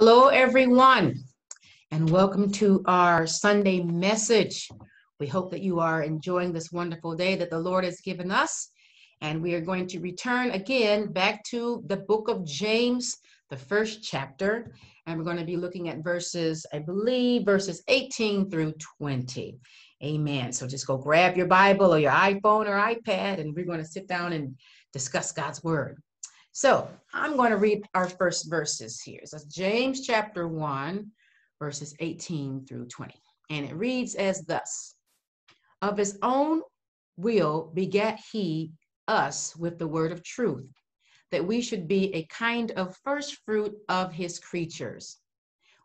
Hello, everyone, and welcome to our Sunday message. We hope that you are enjoying this wonderful day that the Lord has given us. And we are going to return again back to the book of James, the first chapter. And we're going to be looking at verses, I believe, verses 18 through 20. Amen. So just go grab your Bible or your iPhone or iPad, and we're going to sit down and discuss God's word. So I'm going to read our first verses here. So James chapter 1, verses 18 through 20. And it reads as thus Of his own will begat he us with the word of truth, that we should be a kind of first fruit of his creatures.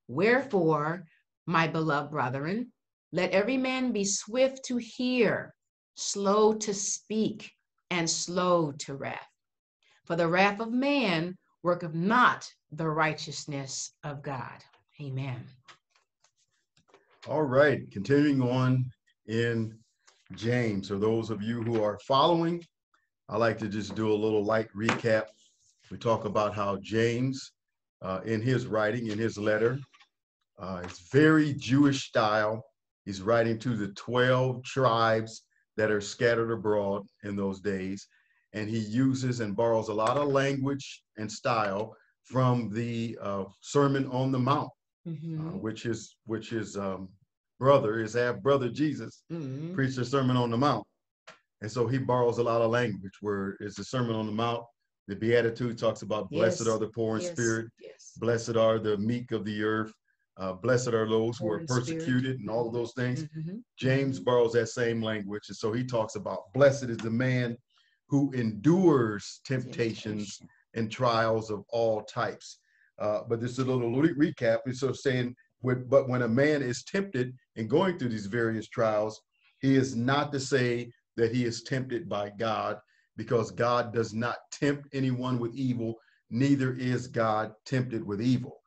Wherefore, my beloved brethren, let every man be swift to hear, slow to speak, and slow to wrath. For the wrath of man worketh not the righteousness of God. Amen. All right, continuing on in James. For those of you who are following, I like to just do a little light recap. We talk about how James, uh, in his writing, in his letter, uh, it's very Jewish style. He's writing to the 12 tribes that are scattered abroad in those days and he uses and borrows a lot of language and style from the uh, Sermon on the Mount, mm-hmm. uh, which is which is um, brother is half brother Jesus mm-hmm. preached the Sermon on the Mount, and so he borrows a lot of language. Where it's the Sermon on the Mount, the Beatitude talks about blessed yes. are the poor in yes. spirit, yes. blessed are the meek of the earth. Uh, blessed are those who are persecuted spirit. and all of those things. Mm-hmm. James borrows that same language. And so he talks about blessed is the man who endures temptations and trials of all types. Uh, but this is a little recap. It's sort of saying, with, but when a man is tempted and going through these various trials, he is not to say that he is tempted by God, because God does not tempt anyone with evil, neither is God tempted with evil.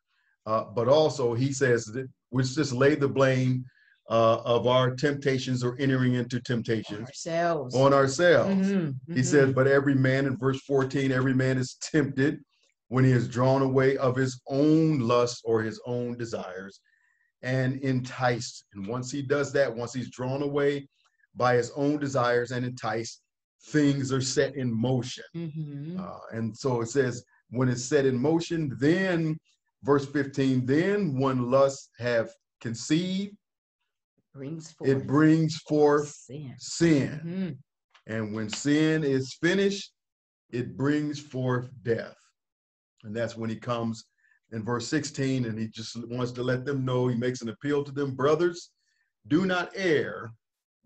Uh, but also, he says that we just lay the blame uh, of our temptations or entering into temptations on ourselves. On ourselves. Mm-hmm, mm-hmm. He says, but every man in verse 14, every man is tempted when he is drawn away of his own lust or his own desires and enticed. And once he does that, once he's drawn away by his own desires and enticed, things are set in motion. Mm-hmm. Uh, and so it says, when it's set in motion, then verse 15, then one lust have conceived brings forth it brings forth sin. sin. Mm-hmm. And when sin is finished, it brings forth death. And that's when he comes in verse 16 and he just wants to let them know, he makes an appeal to them, brothers, do not err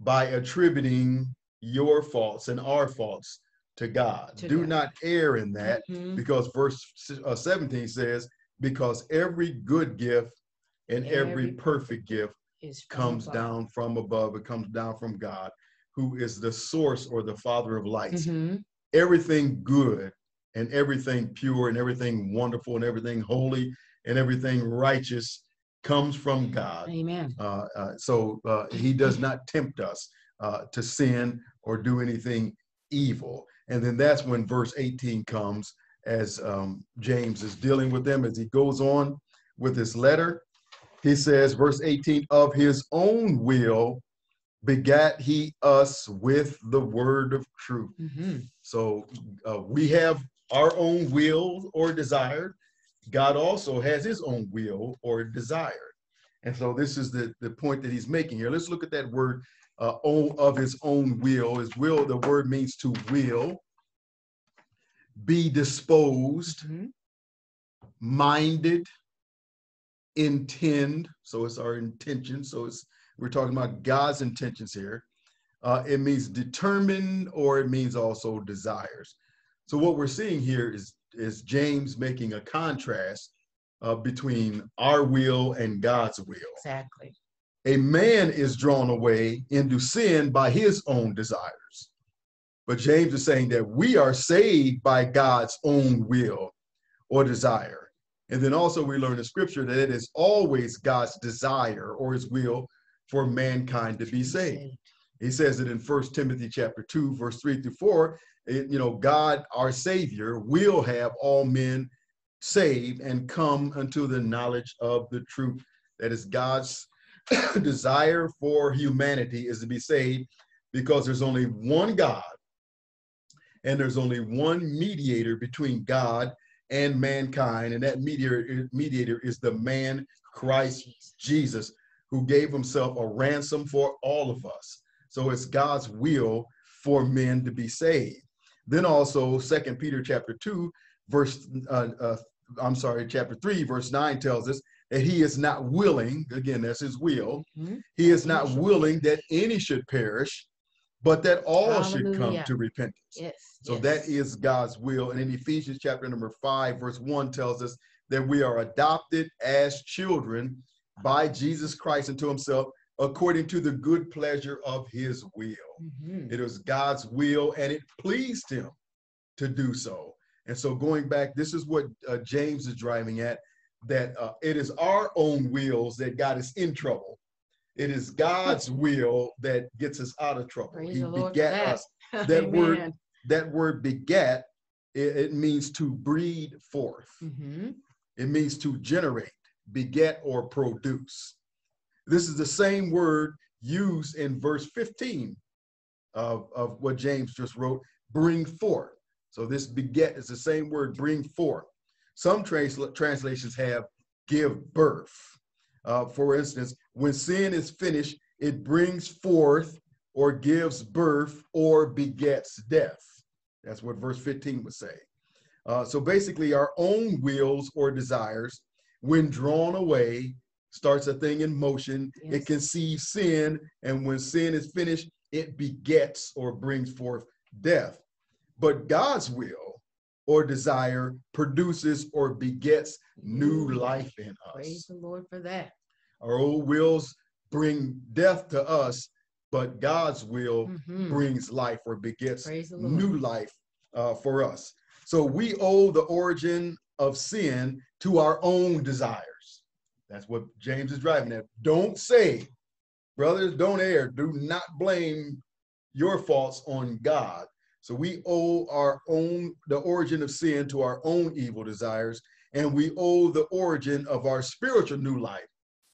by attributing your faults and our faults to God. To do God. not err in that mm-hmm. because verse uh, 17 says, because every good gift and every, every perfect gift is comes above. down from above. It comes down from God, who is the source or the Father of lights. Mm-hmm. Everything good and everything pure and everything wonderful and everything holy and everything righteous comes from God. Amen. Uh, uh, so uh, He does not tempt us uh, to sin or do anything evil. And then that's when verse 18 comes as um, James is dealing with them as he goes on with his letter he says, verse 18, of his own will begat he us with the word of truth. Mm-hmm. So uh, we have our own will or desire. God also has his own will or desire. And so this is the, the point that he's making here. Let's look at that word uh, own, of his own will. His will, the word means to will, be disposed, mm-hmm. minded, intend. So it's our intention. So it's we're talking about God's intentions here. Uh, it means determined, or it means also desires. So what we're seeing here is is James making a contrast uh, between our will and God's will. Exactly. A man is drawn away into sin by his own desires. But James is saying that we are saved by God's own will or desire. And then also we learn in scripture that it is always God's desire or his will for mankind to be saved. He says it in First Timothy chapter 2, verse 3 through 4. It, you know, God, our Savior, will have all men saved and come unto the knowledge of the truth. That is God's desire for humanity is to be saved because there's only one God and there's only one mediator between God and mankind, and that mediator, mediator is the man Christ Jesus, who gave himself a ransom for all of us. So it's God's will for men to be saved. Then also, Second Peter chapter two, verse uh, uh, I'm sorry, chapter three, verse nine tells us that he is not willing. Again, that's his will. Mm-hmm. He is not willing that any should perish, but that all Hallelujah. should come to repentance. Yes. So yes. that is God's will. And in Ephesians chapter number five, verse one tells us that we are adopted as children by Jesus Christ into himself according to the good pleasure of his will. Mm-hmm. It was God's will and it pleased him to do so. And so going back, this is what uh, James is driving at that uh, it is our own wills that got us in trouble. It is God's will that gets us out of trouble. Praise he begat us. That word, that word begat, it, it means to breed forth. Mm-hmm. It means to generate, beget, or produce. This is the same word used in verse 15 of, of what James just wrote, bring forth. So this beget is the same word, bring forth. Some transla- translations have give birth. Uh, for instance, when sin is finished, it brings forth or gives birth or begets death. That's what verse 15 would say. Uh, so basically, our own wills or desires, when drawn away, starts a thing in motion. Yes. It conceives sin, and when sin is finished, it begets or brings forth death. But God's will or desire produces or begets new life in us. Praise the Lord for that. Our old wills bring death to us, but God's will mm-hmm. brings life or begets new life uh, for us. So we owe the origin of sin to our own desires. That's what James is driving at. Don't say, brothers, don't err. Do not blame your faults on God. So we owe our own, the origin of sin to our own evil desires, and we owe the origin of our spiritual new life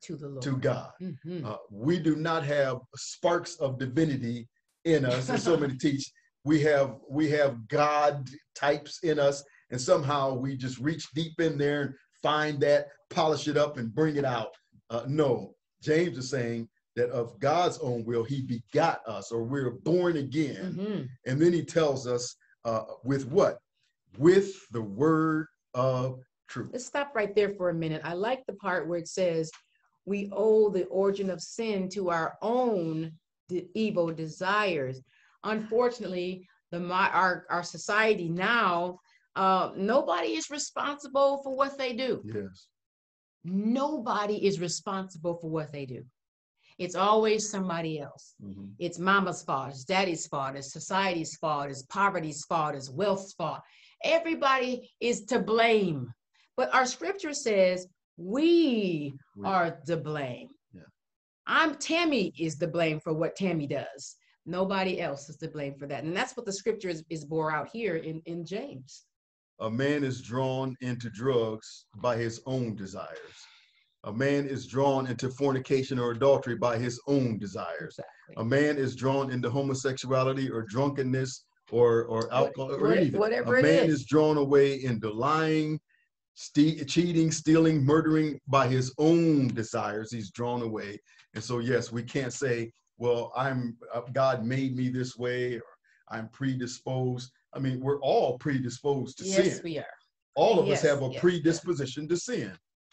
to the Lord. To God. Mm-hmm. Uh, we do not have sparks of divinity in us, as so many teach. We have we have God types in us, and somehow we just reach deep in there and find that, polish it up, and bring it out. Uh, no, James is saying that of God's own will, He begot us, or we're born again. Mm-hmm. And then He tells us uh, with what? With the word of truth. Let's stop right there for a minute. I like the part where it says, we owe the origin of sin to our own de- evil desires. Unfortunately, the my, our our society now, uh, nobody is responsible for what they do. Yes. Nobody is responsible for what they do. It's always somebody else. Mm-hmm. It's mama's fault, it's daddy's fault, it's society's fault, it's poverty's fault, it's wealth's fault. Everybody is to blame. But our scripture says we, we are to blame. Yeah. I'm Tammy is the blame for what Tammy does. Nobody else is to blame for that. And that's what the scripture is, is bore out here in, in James. A man is drawn into drugs by his own desires a man is drawn into fornication or adultery by his own desires. Exactly. A man is drawn into homosexuality or drunkenness or, or alcohol what, or anything. Whatever a man is. is drawn away into lying, cheating, stealing, murdering by his own desires. He's drawn away. And so, yes, we can't say, well, I'm uh, God made me this way or I'm predisposed. I mean, we're all predisposed to yes, sin. Yes, we are. All of yes, us have a yes, predisposition to sin.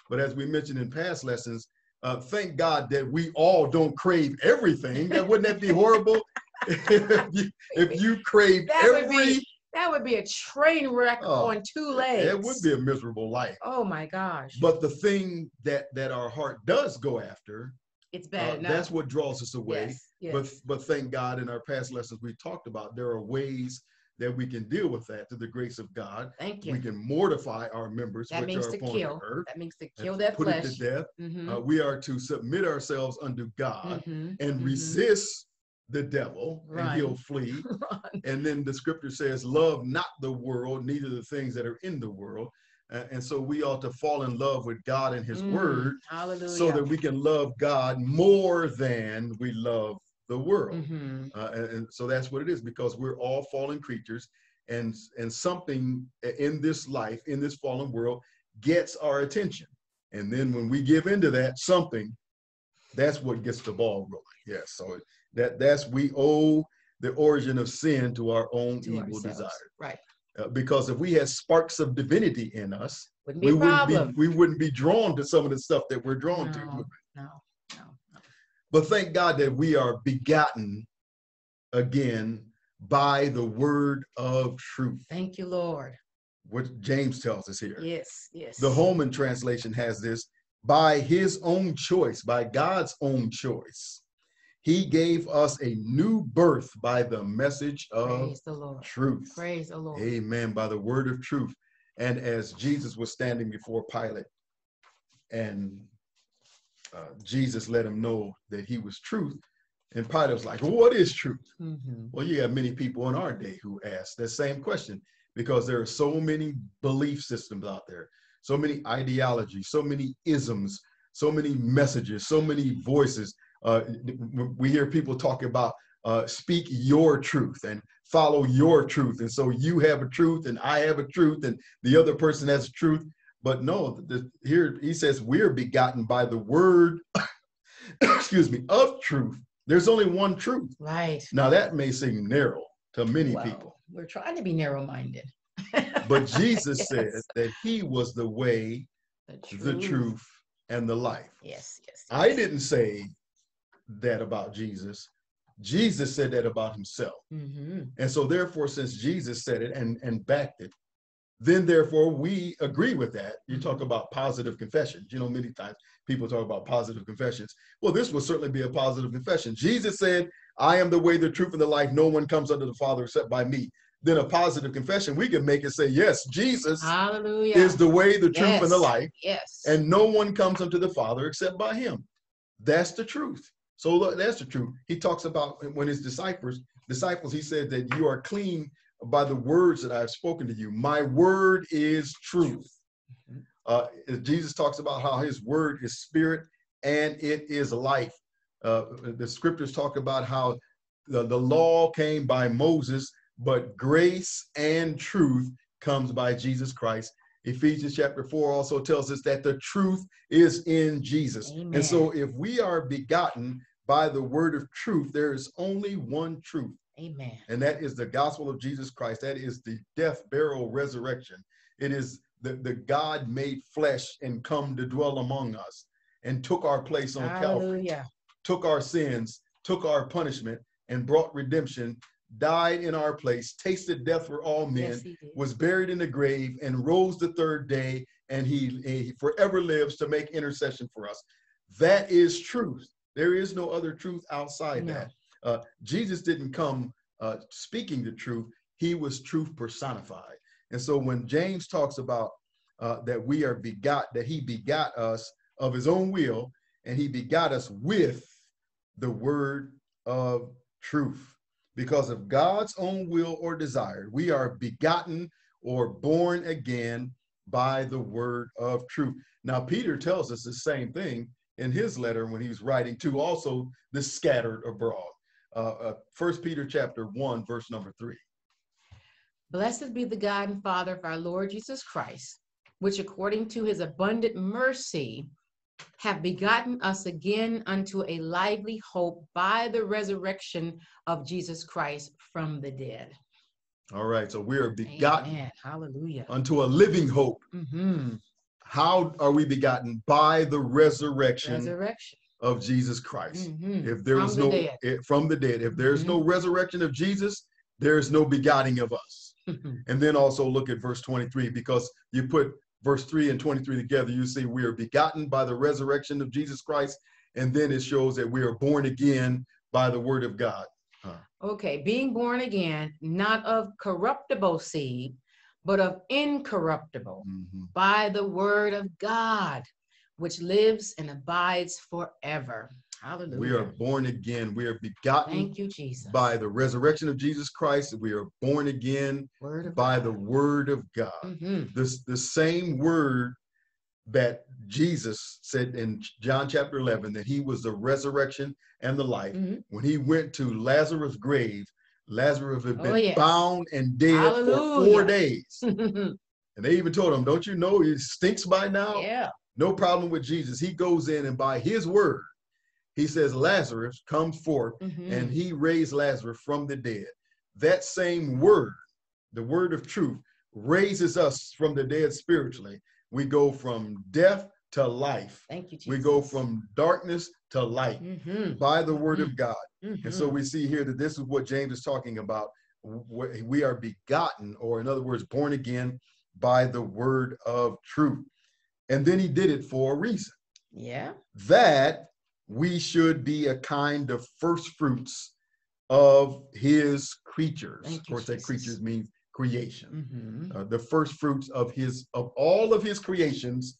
But as we mentioned in past lessons, uh, thank God that we all don't crave everything. That wouldn't that be horrible? if, you, if you crave every that would be a train wreck oh, on two legs. It would be a miserable life. Oh my gosh. But the thing that that our heart does go after, it's bad. Uh, that's what draws us away. Yes, yes. But but thank God in our past lessons we talked about there are ways that we can deal with that through the grace of God. Thank you. We can mortify our members, that which means are to upon kill. earth. That means to kill that put flesh. it to death. Mm-hmm. Uh, we are to submit ourselves unto God mm-hmm. and mm-hmm. resist the devil, Run. and he'll flee. and then the scripture says, "Love not the world, neither the things that are in the world." A- And so we ought to fall in love with God and his Mm, word Hallelujah. so that we can love God more than we love the world. Mhm. Uh, and, and so that's what it is because we're all fallen creatures and and something in this life in this fallen world gets our attention and then when we give into that something that's what gets the ball rolling yes so that that's we owe the origin of sin to our own To evil desires Right. Uh, because if we had sparks of divinity in us Wouldn't we wouldn't be we wouldn't be drawn to some of the stuff that we're drawn to No, no, no. no. but thank God that we are begotten again by the word of truth, Thank you, Lord. what James tells us here. Yes, yes. The Holman translation has this by his own choice, by God's own choice. He gave us a new birth by the message of Praise the Lord. truth. Praise the Lord. Amen. By the word of truth. And as Jesus was standing before Pilate, and uh, Jesus let him know that he was truth, and Pilate was like, well, What is truth? Mhm. Well, you have many people in our day who ask that same question because there are so many belief systems out there, so many ideologies, so many isms, so many messages, so many voices. Uh, we hear people talk about uh, speak your truth and follow your truth. And so you have a truth and I have a truth and the other person has a truth. But no, the, here he says we're begotten by the word, excuse me, of truth. There's only one truth. Right. Now that may seem narrow to many Well, people, We're trying to be narrow-minded. but Jesus Yes. said that he was the way, the truth, and the life. Yes, yes. I didn't say that about Jesus. Jesus said that about himself. Mhm. And so therefore, since Jesus said it and, and backed it, then therefore we agree with that. You talk Mhm. about positive confessions. You know, many times people talk about positive confessions. Well, this will certainly be a positive confession. Jesus said, I am the way, the truth, and the life. No one comes unto the Father except by me. Then a positive confession, we can make it say, yes, Jesus Hallelujah. is the way, the truth, and the life. Yes. And no one comes unto the Father except by him. That's the truth. So look, that's the truth. He talks about when his disciples, disciples, he said that you are clean by the words that I've spoken to you. My word is truth. Mhm. Uh, Jesus talks about how his word is spirit and it is life. Uh, the scriptures talk about how the, the law came by Moses, but grace and truth comes by Jesus Christ. Ephesians chapter 4 also tells us that the truth is in Jesus. Amen. And so if we are begotten by the word of truth, there is only one truth, Amen. and that is the gospel of Jesus Christ. That is the death, burial, resurrection. It is the, the God made flesh and come to dwell among us and took our place on Calvary took our sins, took our punishment, and brought redemption, died in our place, tasted death for all men, Yes, was buried in the grave, and rose the third day, and he, he forever lives to make intercession for us. That is truth. There is no other truth outside No. that. Uh, Jesus didn't come uh, speaking the truth, he was truth personified. And so when James talks about uh, that we are begot, that he begot us of his own will, and he begot us with the word of truth. Because of God's own will or desire, we are begotten or born again by the word of truth. Now, Peter tells us the same thing in his letter when he was writing to also the scattered abroad. Uh, uh, First Peter chapter one, verse number three. Blessed be the God and Father of our Lord Jesus Christ, which according to his abundant mercy have begotten us again unto a lively hope by the resurrection of Jesus Christ from the dead. All right, so we are begotten Amen. Hallelujah. unto a living hope. Mhm. How are we begotten? By the resurrection Resurrection. of Jesus Christ. Mhm. If there From the no dead. eh, from the dead, if there's Mhm. no resurrection of Jesus, there is no begotten of us. And then also look at verse 23 because you put verse 3 and 23 together, you see we are begotten by the resurrection of Jesus Christ. And then it shows that we are born again by the word of God. Okay, being born again, not of corruptible seed, but of incorruptible, Mhm. by the word of God, which lives and abides forever. Hallelujah. We are born again. We are begotten Thank you, Jesus. by the resurrection of Jesus Christ. We are born again by God. the word of God. Mhm. This the same word that Jesus said in John chapter 11 that he was the resurrection and the life. Mhm. When he went to Lazarus' grave, Lazarus had Oh, been yes. bound and dead for four days. And they even told him, Don't you know he stinks by now? yeah. No problem with Jesus. He goes in and by his word, he says, Lazarus comes forth, Mhm. and he raised Lazarus from the dead. That same word, the word of truth, raises us from the dead spiritually. We go from death to life. Thank you, Jesus. We go from darkness to light Mhm. by the word of God. And so we see here that this is what James is talking about. We are begotten, or in other words, born again by the word of truth. And then he did it for a reason yeah. that we should be a kind of first fruits of his creatures. Of course, that creatures means creation. Mhm. Uh, the first fruits of his of all of his creations.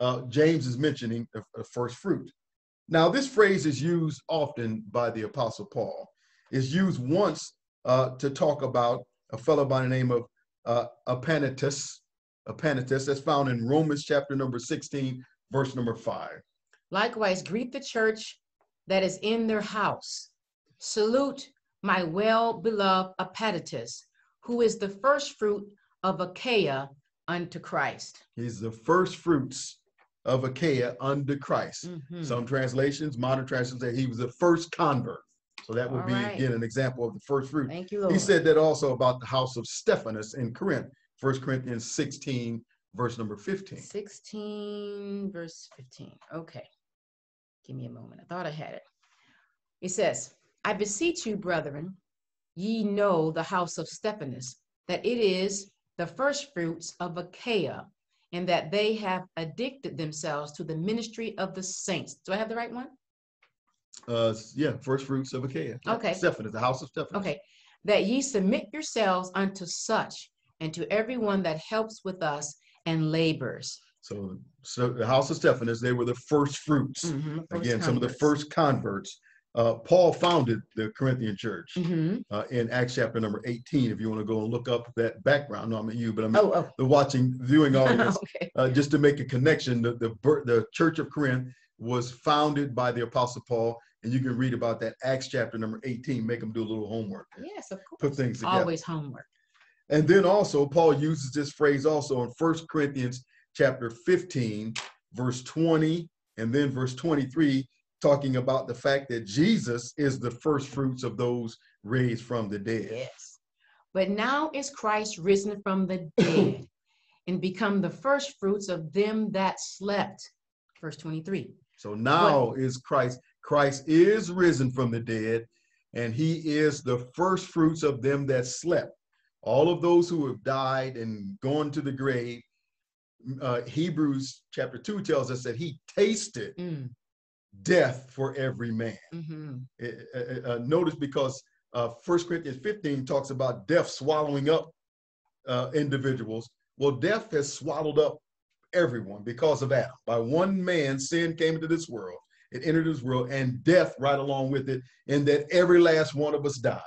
Uh, James is mentioning the, the first fruit. Now, this phrase is used often by the Apostle Paul. It's used once uh, to talk about a fellow by the name of uh, Epanetus. Epanetus, that's found in Romans chapter number 16, verse number 5. Likewise, greet the church that is in their house. Salute my well beloved Epaphroditus, who is the first fruit of Achaia unto Christ. He's the first fruits of Achaia unto Christ. Mhm. Some translations, modern translations, say he was the first convert. So that would All be right. again an example of the first fruit. Thank you, Lord. He said that also about the house of Stephanas in Corinth, 1 Corinthians 16, verse number 15. 16, verse 15. Okay. Give me a moment. I thought I had it. It says, I beseech you, brethren, ye know the house of Stephanas, that it is the first fruits of Achaia, and that they have addicted themselves to the ministry of the saints. Do I have the right one? Uh, yeah, first fruits of Achaia. Okay. Stephanas, the house of Stephanas. Okay. That ye submit yourselves unto such, and to everyone that helps with us and labors. So, so the house of Stephanas, they were the first fruits. Mhm, first Again, some of the first converts. Uh, Paul founded the Corinthian church Mhm. uh, in Acts chapter number 18. If you want to go and look up that background, no, I mean you, but I mean Oh, oh. the watching, viewing audience, okay. uh, just to make a connection, the, the, the church of Corinth was founded by the apostle Paul. And you can read about that Acts chapter number 18, make them do a little homework, Yes, of course. put things together. Always homework. And then also, Paul uses this phrase also in First Corinthians chapter 15, verse 20, and then verse 23, talking about the fact that Jesus is the first fruits of those raised from the dead. Yes. But now is Christ risen from the dead and become the first fruits of them that slept. Verse 23. So now is Christ. Christ is risen from the dead, and he is the first fruits of them that slept. All of those who have died and gone to the grave. Uh, Hebrews chapter 2 tells us that he tasted Mm, death for every man. mhm. Uh, uh, uh, notice because uh, 1 Corinthians 15 talks about death swallowing up uh, individuals. Well, death has swallowed up everyone because of Adam. By one man, sin came into this world. It entered this world, and death right along with it, and that every last one of us died.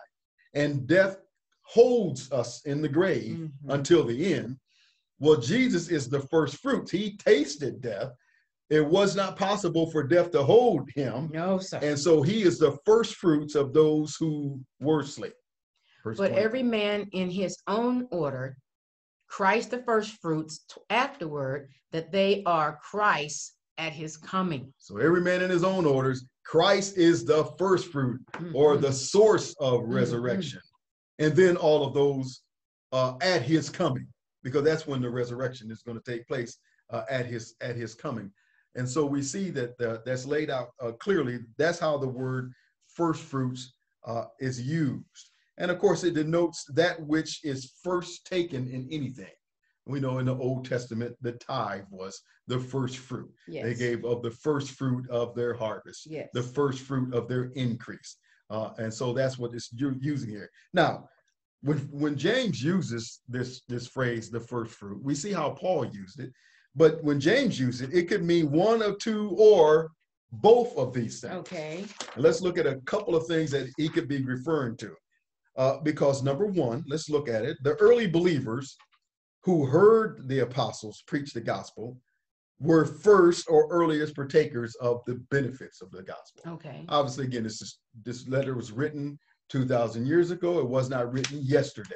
And death holds us in the grave Mhm. until the end. Well, Jesus is the first fruits. He tasted death. It was not possible for death to hold him. No, sir. And so he is the first fruits of those who were slain. But 20. every man in his own order, Christ the first fruits afterward, that they are Christ at his coming. so every man in his own orders, Christ is the first fruit or Mhm. the source of Mhm. resurrection. And then all of those uh, at his coming, because that's when the resurrection is going to take place uh, at his at his coming. And so we see that uh, that's laid out uh, clearly. That's how the word first fruits uh, is used. And of course, it denotes that which is first taken in anything. We know in the Old Testament, the tithe was the first fruit. Yes. They gave of the first fruit of their harvest, Yes. the first fruit of their increase. Uh, and so that's what it's using here. Now, when, when James uses this, this phrase, the first fruit, we see how Paul used it. But when James used it, it could mean one of two or both of these things. Okay. And let's look at a couple of things that he could be referring to. Uh, because number one, let's look at it. The early believers who heard the apostles preach the gospel were first or earliest partakers of the benefits of the gospel. Okay. Obviously, again, this is, this letter was written 2,000 years ago. It was not written yesterday.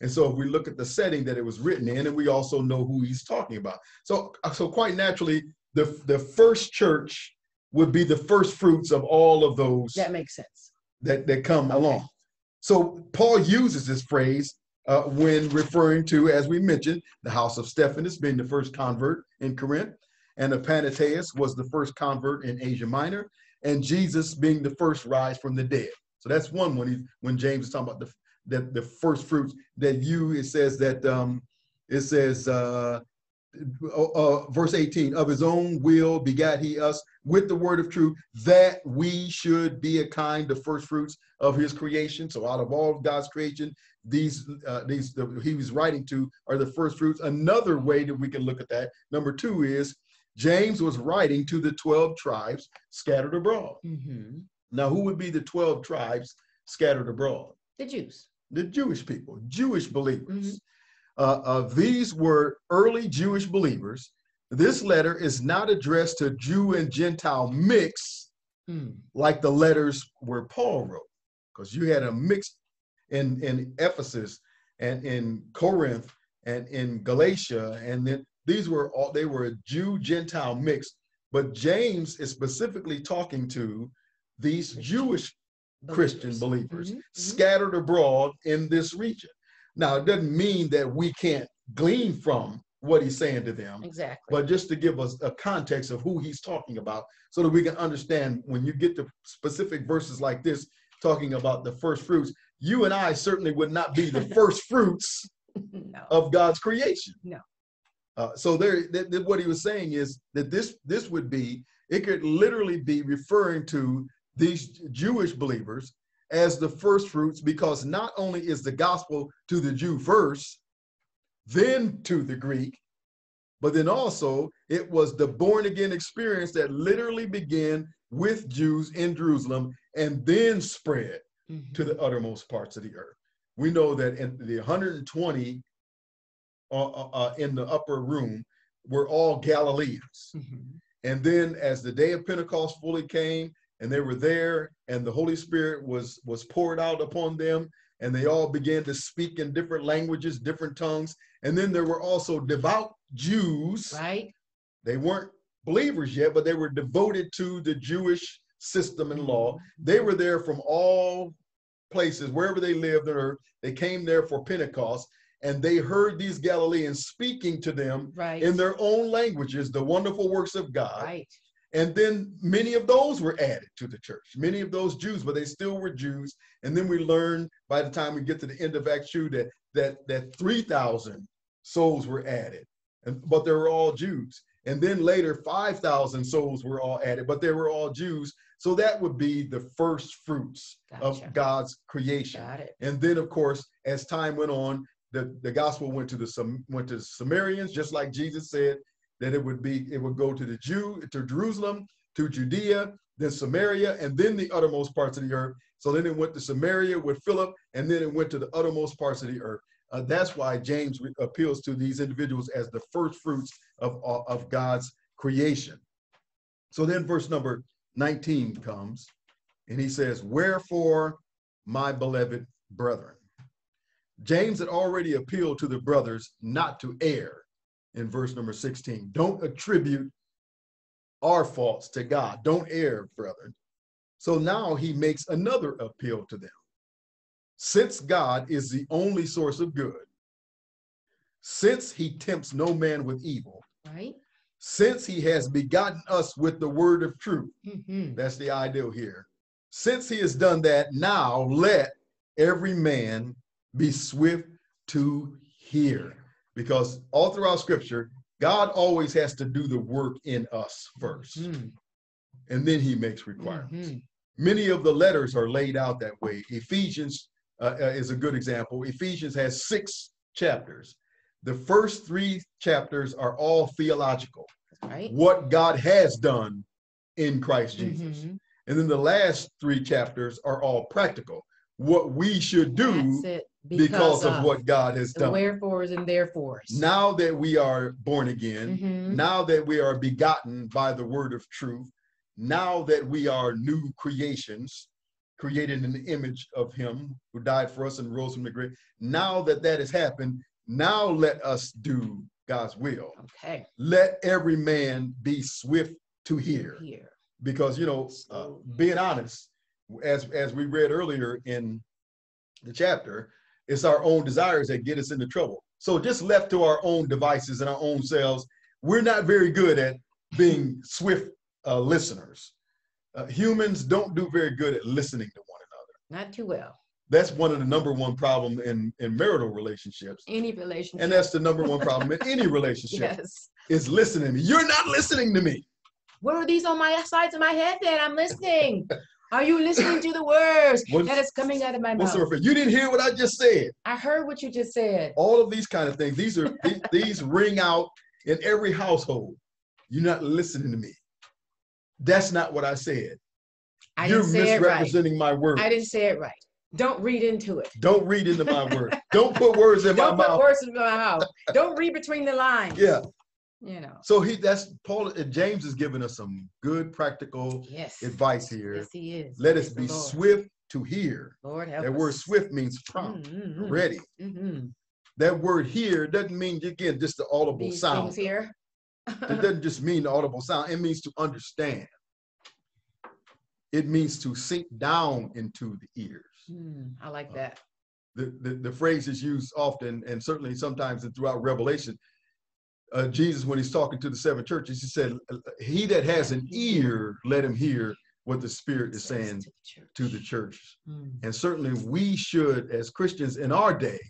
And so if we look at the setting that it was written in, and we also know who he's talking about. So, so quite naturally, the, the first church would be the first fruits of all of those That makes sense. that, that come Okay. along. So Paul uses this phrase uh, when referring to, as we mentioned, the house of Stephanas being the first convert in Corinth, and Epanetheus was the first convert in Asia Minor, and Jesus being the first rise from the dead. So that's one when he when James is talking about the the, the first fruits that you it says that um it says uh, uh, uh verse 18 of his own will begat he us with the word of truth that we should be a kind of first fruits of his creation. So out of all of god's creation these uh, these the, he was writing to are the first fruits. Another way that we can look at that number two is james was writing to the 12 tribes scattered abroad. Hmm now who would be the 12 tribes scattered abroad The Jews. the jewish people jewish believers Mhm. uh, uh, these were early Jewish believers. This letter is not addressed to Jew and Gentile mix Hmm. like the letters where Paul wrote, because you had a mix in, in Ephesus and in Corinth and in Galatia, and then these were all they were a Jew Gentile mix. But James is specifically talking to these Jewish Christian believers Mhm, mhm. scattered abroad in this region. Now, it doesn't mean that we can't glean from what he's saying to them, Exactly. but just to give us a context of who he's talking about so that we can understand when you get to specific verses like this, talking about the first fruits, you and I certainly would not be the first fruits no. of God's creation. No. Uh, so there, th- th- what he was saying is that this this would be it could literally be referring to these Jewish believers as the first fruits because not only is the gospel to the Jew first, then to the Greek, but then also it was the born again experience that literally began with Jews in Jerusalem and then spread Mhm. to the uttermost parts of the earth. We know that in the 120 uh, uh, uh, in the upper room were all Galileans. Mhm. And then as the day of Pentecost fully came and they were there and the Holy Spirit was was poured out upon them and they all began to speak in different languages, different tongues. And then there were also devout Jews. Right. They weren't believers yet, but they were devoted to the Jewish system and law. Mm-hmm. They were there from all places, wherever they lived on earth. They came there for Pentecost and they heard these Galileans speaking to them Right. in their own languages the wonderful works of God. right. And then many of those were added to the church, many of those Jews, but they still were Jews. And then we learn by the time we get to the end of Acts 2 that that that 3,000 souls were added, and, but they were all Jews. And then later 5,000 souls were all added, but they were all Jews. So that would be the first fruits Gotcha. of God's creation. Got it. And then, of course, as time went on, the, the gospel went to the went to the Samaritans, just like Jesus said that it would be it would go to the Jew to Jerusalem, to Judea, then Samaria, and then the uttermost parts of the earth. So then it went to Samaria with Philip, and then it went to the uttermost parts of the earth. Uh, that's why James appeals to these individuals as the first fruits of, of of God's creation. So then, verse number 19 comes, and he says, Wherefore, my beloved brethren. James had already appealed to the brothers not to err in verse number 16. Don't attribute our faults to God. Don't err, brethren. So now he makes another appeal to them. Since God is the only source of good, since he tempts no man with evil, Right. since he has begotten us with the word of truth, hmm that's the ideal here. Since he has done that, now let every man be swift to hear. Because all throughout scripture, God always has to do the work in us first, Mhm. and then he makes requirements. Mhm. Many of the letters are laid out that way. Ephesians uh, uh, is a good example. Ephesians has six chapters. The first three chapters are all theological Right. what God has done in Christ Jesus. Mhm. And then the last three chapters are all practical. What we should do It. because, of, what God has done. wherefores and therefores. Now that we are born again, Mhm. now that we are begotten by the word of truth, now that we are new creations, created in the image of him who died for us and rose from the grave, now that that has happened, now let us do God's will. Okay. Let every man be swift to hear. Here. Because, you know, uh, being honest, as, as we read earlier in the chapter, it's our own desires that get us into trouble. So just left to our own devices and our own selves, we're not very good at being swift uh, listeners. Uh, humans don't do very good at listening to one another. Not too well. That's one of the number one problem in, in marital relationships. Any relationship. And that's the number one problem in any relationship yes. is listening to me. You're not listening to me. What are these on my sides of my head then? I'm listening. Are you listening to the words that is coming out of my mouth? You didn't hear what I just said. I heard what you just said. all of these kind of things these are these, these ring out in every household you're not listening to me that's not what i said I you're it right. misrepresenting my word I didn't say it right. Don't read into it. don't read into my word don't put words in my Don't put words in my mouth. Don't read between the lines. yeah You know. so he that's paul uh, james is giving us some good practical Yes. advice here Yes, he is. let us Praise the be swift to hear Lord help that word swift means prompt Mhm, ready mhm. that word here doesn't mean again just the audible These sound here. It doesn't just mean the audible sound, it means to understand. It means to sink down into the ears. Hmm, I like that. The, the, the phrase is used often and certainly sometimes throughout Revelation. Uh, Jesus, when he's talking to the seven churches, he said, He that has an ear, let him hear what the Spirit is saying to the church. to the church. Hmm, And certainly we should, as Christians in our day,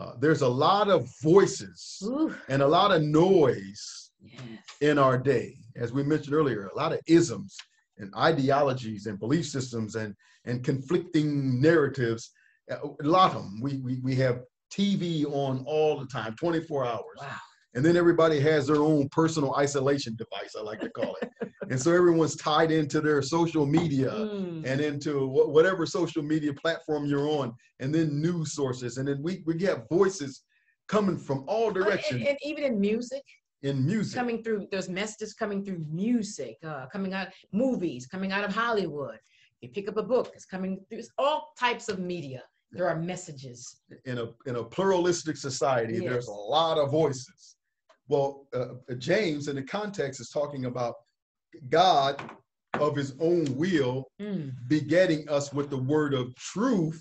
uh, there's a lot of voices Ooh, and a lot of noise yes. in our day. As we mentioned earlier, a lot of isms and ideologies and belief systems and, and conflicting narratives. A lot of them. We, we, we have TV on all the time, 24 hours. Wow. And then everybody has their own personal isolation device, I like to call it. and so everyone's tied into their social media Hmm, and into wha- whatever social media platform you're on, and then news sources. And then we, we get voices coming from all and- directions And, and even in music, in music. coming through, there's messages coming through music, uh, coming out movies, coming out of Hollywood. You pick up a book, it's coming through it's all types of media. There are messages. in a in a pluralistic society, there's a lot of voices. Well, uh, James in the context is talking about God of his own will Hmm, begetting us with the word of truth.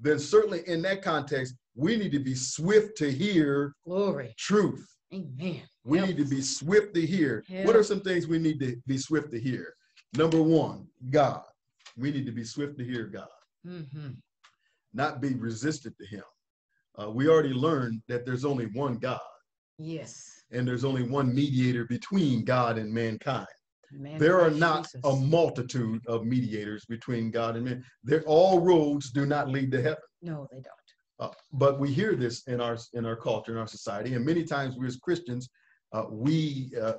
Then certainly in that context, we need to be swift to hear glory. truth. Amen. We Help need to be swift to hear. What are some things we need to be swift to hear? Number one, God. We need to be swift to hear God, Mhm. not be resistant to him. Uh, we already learned that there's only one God. Yes. and there's only one mediator between God and mankind. Man, There are not Jesus. a multitude of mediators between God and man. They're all roads do not lead to heaven. No, they don't. Uh, but we hear this in our in our culture, in our society, and many times we as Christians, uh, we uh,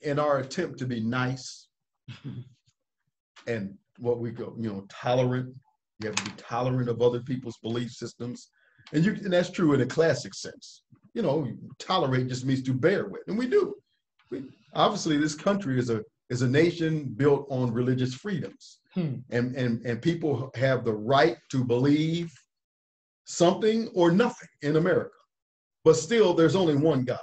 in our attempt to be nice and what we go, you know, tolerant. You have to be tolerant of other people's belief systems, and you and that's true in a classic sense. You know, tolerate just means to bear with, and we do. We, obviously, this country is a is a nation built on religious freedoms, Hmm. and and and people have the right to believe something or nothing in America. But still, there's only one God,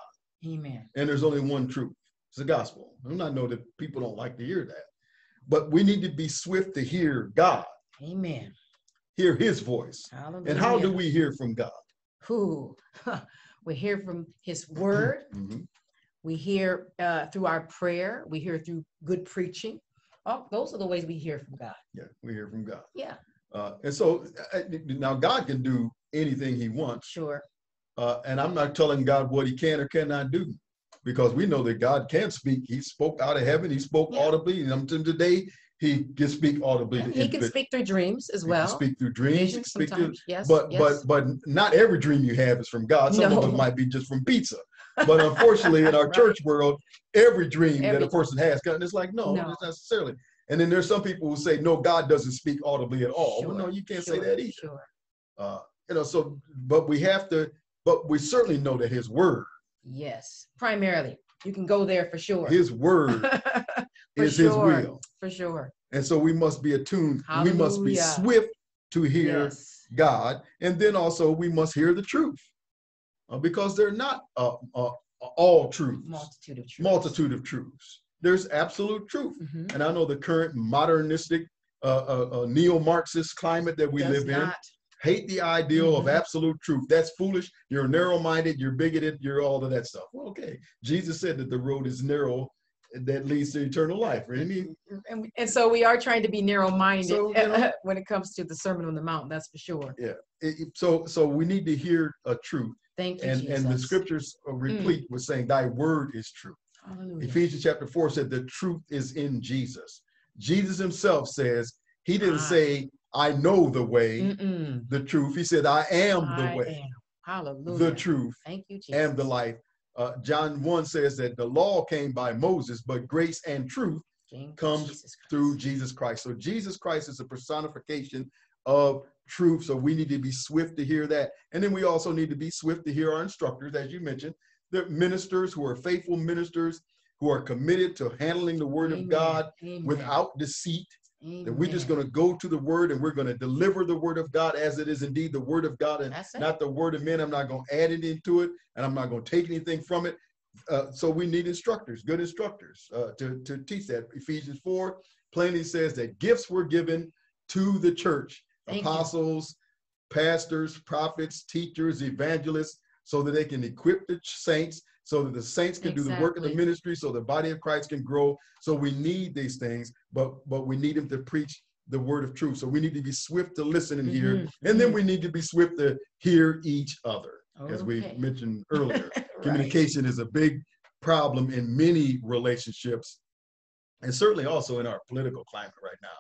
Amen. and there's only one truth. It's the gospel. I'm not know that people don't like to hear that, but we need to be swift to hear God, Amen. hear His voice. Hallelujah. And how do we hear from God? Who? we hear from His Word. Mhm. We hear uh, through our prayer. We hear through good preaching. Oh, those are the ways we hear from God. Yeah, we hear from God. Yeah, Uh, and so uh, now God can do anything He wants, sure. uh, and I'm not telling God what He can or cannot do, because we know that God can speak. He spoke out of heaven. He spoke Yeah. audibly, and until today He can speak audibly. to He can speak through dreams as well. speak through dreams. Can Visions speak through. Yes. but yes. but but not every dream you have is from God. Some of them might be just from pizza. But unfortunately, in our Right. church world, every dream that a person has, and it's like, no, No. not necessarily. And then there's some people who say, no, God doesn't speak audibly at all. Well, no, you can't say that either. Sure. Uh, you know, so, but we have to, but we certainly know that His Word, Yes, primarily. You can go there for sure. His Word For is His sure. will. For sure. And so we must be attuned. We must be swift to hear Yes. God, and then also we must hear the truth, uh, because they're not uh, uh, all truths, Multitude of truths. multitude of truths. There's absolute truth, Mhm. and I know the current modernistic, uh, uh, uh, neo-Marxist climate that we Does live in hate the ideal of Mhm. absolute truth. That's foolish. You're narrow-minded. You're bigoted. You're all of that stuff. Well, okay. Jesus said that the road is narrow that leads to eternal life. Right? And And, so we are trying to be narrow-minded So, you know- when it comes to the Sermon on the Mount. That's for sure. it- it- so, so we need to hear a truth. Thank you, and Jesus. and the scriptures are replete with saying thy word is true Hallelujah. ephesians chapter 4 said the truth is in jesus jesus himself says he didn't Ah. say i know the way Mm-mm. the truth he said i am the I way am. Hallelujah. the truth Thank you, Jesus. and the life uh, john 1 says that the law came by moses but grace and truth King comes Jesus through jesus christ. So jesus christ is a personification of truth. So we need to be swift to hear that. And then we also need to be swift to hear our instructors as you mentioned the ministers who are faithful ministers who are committed to handling the word of god Amen. without deceit that we're just going to go to the word and we're going to deliver the word of god as it is indeed the word of god and not the word of men. I'm not going to add it into it and i'm not going to take anything from it. Uh, so we need instructors good instructors uh, to, to teach that. Ephesians 4 plainly says that gifts were given to the church Thank you. apostles pastors prophets teachers evangelists so that they can equip the saints so that the saints can do the work of the ministry so the body of christ can grow. So we need these things but but we need them to preach the word of truth. So we need to be swift to listen and hear Mhm, and then mhm. we need to be swift to hear each other as we mentioned earlier. Right. communication is a big problem in many relationships and certainly also in our political climate right now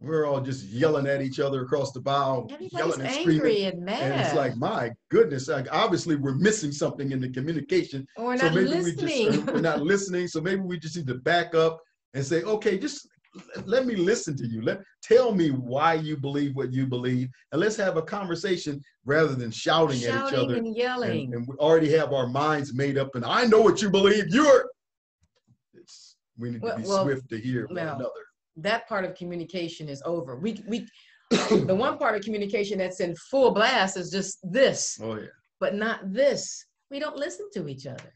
we're all just yelling at each other across the bow Everybody's yelling and screaming and mad. and it's like my goodness like, obviously we're missing something in the communication Or we're so not maybe listening. we just we're not listening so maybe we just need to back up and say okay just let me listen to you let tell me why you believe what you believe and let's have a conversation rather than shouting, at each other and yelling. and, and we already have our minds made up and i know what you believe you're it's we need Well- to be well, swift to hear one well, another that part of communication is over. We we the one part of communication that's in full blast is just this, oh yeah but not this. We don't listen to each other.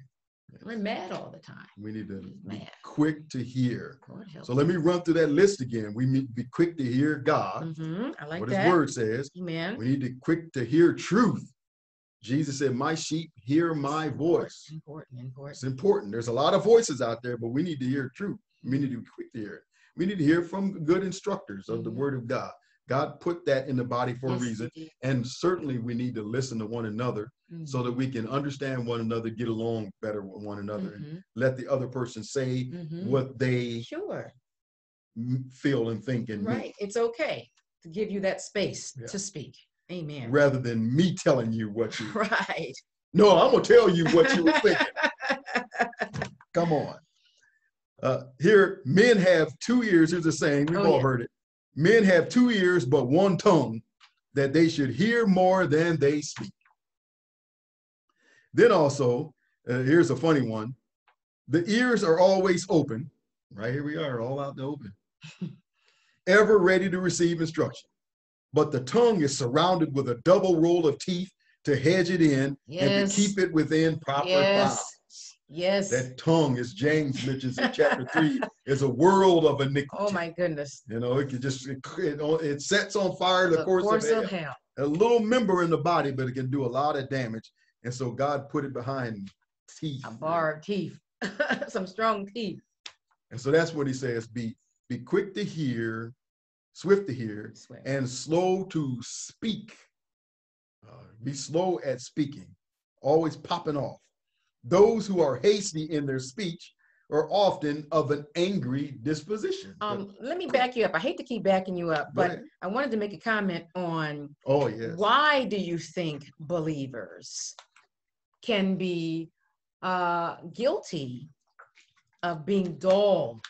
We're mad all the time. we need to be quick to hear so let me run through that list again we need to be quick to hear god Mhm, I like what that. his word says Amen. We need to quick to hear truth. Jesus said, My sheep hear my voice. Important, important. It's important. There's a lot of voices out there, but we need to hear truth. We need to be quick to hear it. We need to hear from good instructors of the Mhm. word of God. God put that in the body for Yes, a reason. And certainly we need to listen to one another so that we can understand one another, get along better with one another, and Mhm, let the other person say mhm. what they Sure. feel and think and mean, Right. It's okay to give you that space Yeah. to speak. Amen. rather than me telling you what you. Right. No, I'm gonna tell you what you were thinking. Come on. Uh, here, men have two ears. Here's a saying, we've Oh, all yeah. heard it. Men have two ears, but one tongue, that they should hear more than they speak. Then also, uh, here's a funny one. The ears are always open. Right here we are, all out in the open. Ever ready to receive instruction. But the tongue is surrounded with a double row of teeth to hedge it in and to keep it within proper Yes. bounds. Yes. That tongue, as James mentions in chapter three, is a world of iniquity. Oh my goodness. You know, it can just it, it, it sets on fire the, The course, course of, of hell. hell. A little member in the body, but it can do a lot of damage. And so God put it behind teeth. A bar of teeth. Some strong teeth. And so that's what he says: be be quick to hear, swift to hear, Swear. and slow to speak. Uh, be slow at speaking, always popping off. Those who are hasty in their speech are often of an angry disposition. Um, let me back you up. I hate to keep backing you up, but. I wanted to make a comment on oh yes, why do you think believers can be uh, guilty of being dull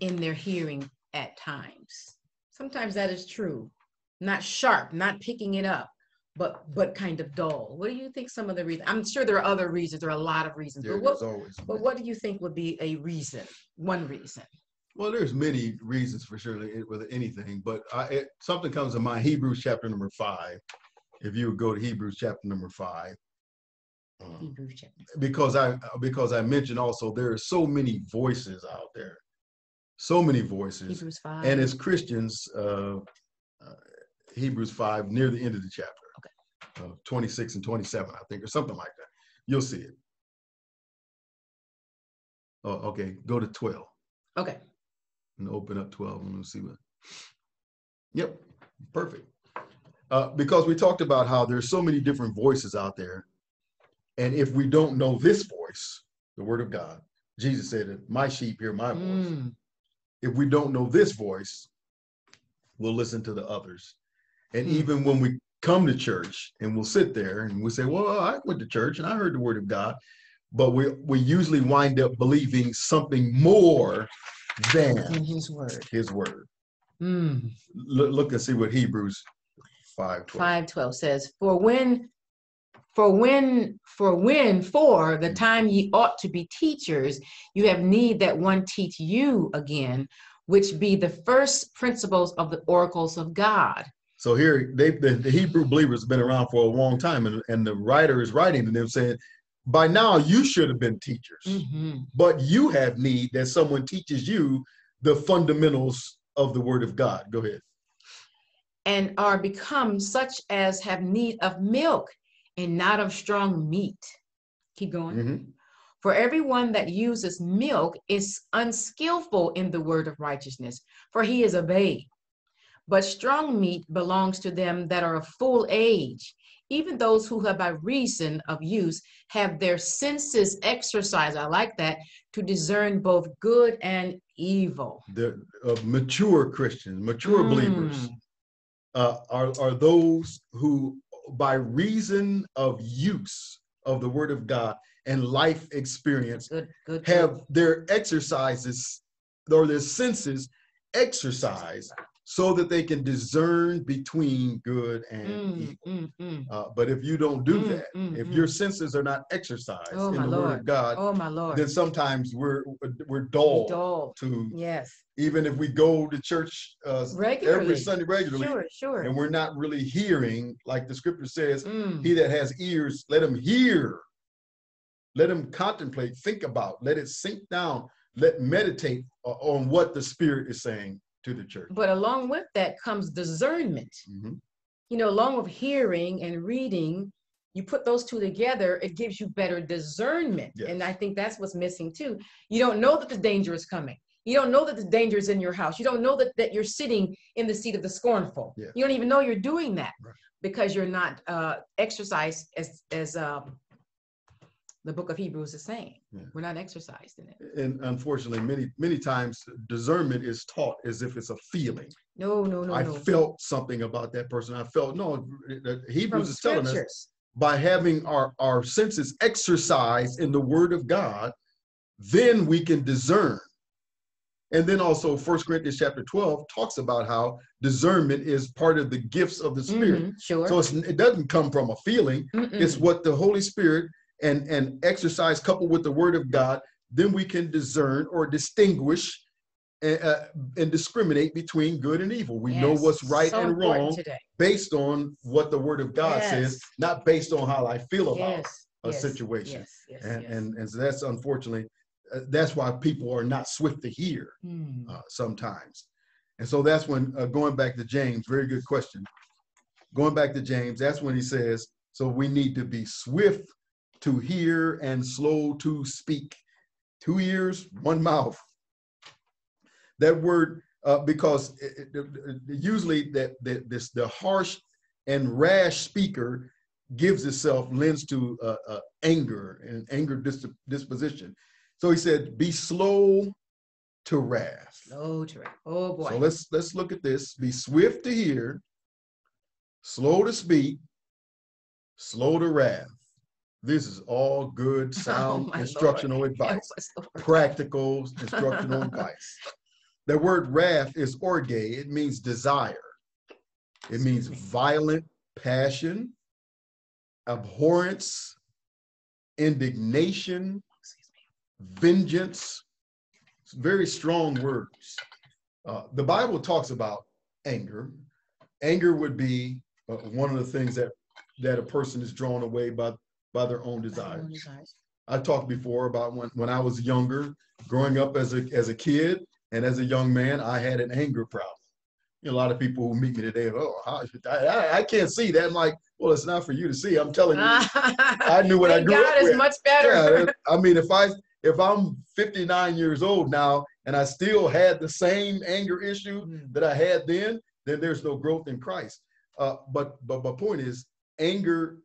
in their hearing at times. Sometimes that is true. Not sharp, not picking it up, but but kind of dull. What do you think some of the reasons? I'm sure there are other reasons. There are a lot of reasons. Yeah, but what there's always. but what do you think would be a reason? One reason. Well, there's many reasons for sure with anything, but I, it, something comes to mind. Hebrews chapter number five. If you would go to Hebrews chapter number five, um, Hebrews chapter. because I because I mentioned also there are so many voices out there, so many voices, Hebrews five. and as Christians, uh, uh, Hebrews five near the end of the chapter, uh, 26 and 27, I think, or something like that. You'll see it. Oh, okay. Go to 12 okay. and open up 12 and we'll see what. Yep, perfect. Uh, because we talked about how there's so many different voices out there. And if we don't know this voice, the word of God, Jesus said my sheep hear my voice. Mm, If we don't know this voice, we'll listen to the others. And Hmm. even when we come to church and we'll sit there and we'll say, well, I went to church and I heard the word of God, but we, we usually wind up believing something more than in his word. his word. Mm. look, look and see what Hebrews 5 12. Five twelve says, For when, for when, for when, for the time ye ought to be teachers, you have need that one teach you again, which be the first principles of the oracles of God. So here they the, the Hebrew believers have been around for a long time, and, and the writer is writing to them saying, By now you should have been teachers, Mhm. but you have need that someone teaches you the fundamentals of the word of God. Go ahead. And are become such as have need of milk and not of strong meat. Keep going. Mhm. For everyone that uses milk is unskillful in the word of righteousness, for he is a babe. But strong meat belongs to them that are of full age, even those who have by reason of use have their senses exercised. I like that to discern both good and evil. The uh, mature Christians, mature believers, Mm. uh, are, are those who, by reason of use of the word of God and life experience, Good, good. good. have their exercises or their senses exercised so that they can discern between good and Mm, evil. mm, mm, Uh, but if you don't do mm, that, mm, if mm. your senses are not exercised Oh, in the word Lord. of God, Oh, my Lord. then sometimes we're we're dull dull. to Yes. even if we go to church uh, Regularly. every Sunday regularly, Sure, sure. and we're not really hearing, like the scripture says, he that has ears, let him hear. Let him contemplate, think about, let it sink down, let meditate o- on what the Spirit is saying to the church. But along with that comes discernment. Mhm. You know, along with hearing and reading, you put those two together, it gives you better discernment. And I think that's what's missing too. You don't know that the danger is coming. You don't know that the danger is in your house. You don't know that, that you're sitting in the seat of the scornful. You don't even know you're doing that Right. because you're not uh, exercised as as um, the book of Hebrews is saying. Yeah. We're not exercised in it. And unfortunately, many, many times discernment is taught as if it's a feeling. No, no, no, I no. felt something about that person. I felt, no, the From Hebrews is telling us by having our, our senses exercised in the word of God, then we can discern. And then also First Corinthians chapter 12 talks about how discernment is part of the gifts of the Spirit. Mhm, Sure. So it's, it doesn't come from a feeling. Mm-mm. It's what the Holy Spirit and, and exercise coupled with the word of God, then we can discern or distinguish and, uh, and discriminate between good and evil. We know what's right so and wrong today. based on what the word of God says, not based on how I feel about Yes, a yes, situation. Yes, yes, and, yes. and and so that's unfortunately uh, that's why people are not swift to hear Hmm. uh, sometimes and so that's when uh, going back to james very good question going back to james that's when he says so we need to be swift to hear and slow to speak two ears one mouth that word uh, because it, it- usually that, that this the harsh and rash speaker gives itself lends to uh, uh, anger and anger dis- disposition. So he said, "Be slow to wrath." Oh, true. Oh, boy. So let's let's look at this. Be swift to hear, slow to speak, slow to wrath. This is all good, sound, Oh, instructional Lord. Advice, practical instructional advice. The word wrath is orge. It means desire. It means violent passion, abhorrence, indignation, vengeance. It's very strong words. Uh, the Bible talks about anger. Anger would be uh, one of the things that that a person is drawn away by by their own desires. I talked before about when when I was younger, growing up as a as a kid and as a young man, I had an anger problem. You know, a lot of people who meet me today, oh, I, I, I can't see that. I'm like, well, it's not for you to see. I'm telling you, I knew what I grew God up is with. much better. Yeah, I mean, if I if I'm 59 years old now and I still had the same anger issue Mm. that I had then, then there's no growth in Christ. Uh, but but my point is, anger.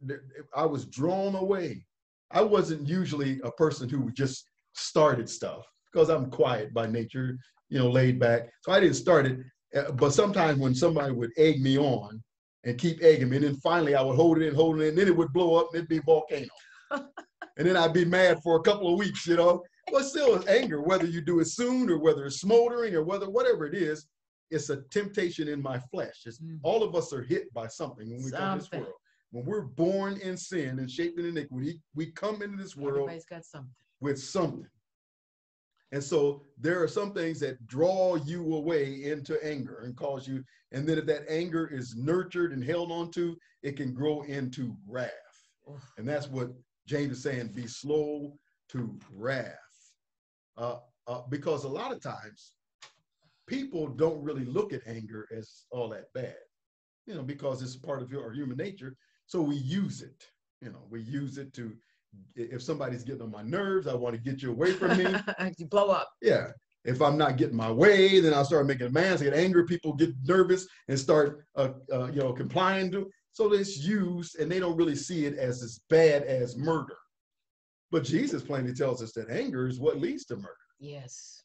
I was drawn away. I wasn't usually a person who just started stuff because I'm quiet by nature, you know, laid back. So I didn't start it. Uh, But sometimes when somebody would egg me on and keep egging me, and then finally I would hold it and hold it, and then it would blow up and it'd be volcano. and then I'd be mad for a couple of weeks, you know. But still, it's anger, whether you do it soon or whether it's smoldering or whether whatever it is, it's a temptation in my flesh. It's, Mhm. all of us are hit by something when we come to this world. When we're born in sin and shaped in iniquity, we come into this world something. with something. And so there are some things that draw you away into anger and cause you, and then if that anger is nurtured and held onto, it can grow into wrath. And that's what James is saying be slow to wrath. Uh, uh, because a lot of times people don't really look at anger as all that bad, you know, because it's part of your human nature. So we use it, you know, we use it to, if somebody's getting on my nerves, I want to get you away from me. you blow up. Yeah. If I'm not getting my way, then I'll start making demands. I get angry. People get nervous and start, uh, uh, you know, complying to. So it's used, and they don't really see it as as bad as murder. But Jesus plainly tells us that anger is what leads to murder. Yes.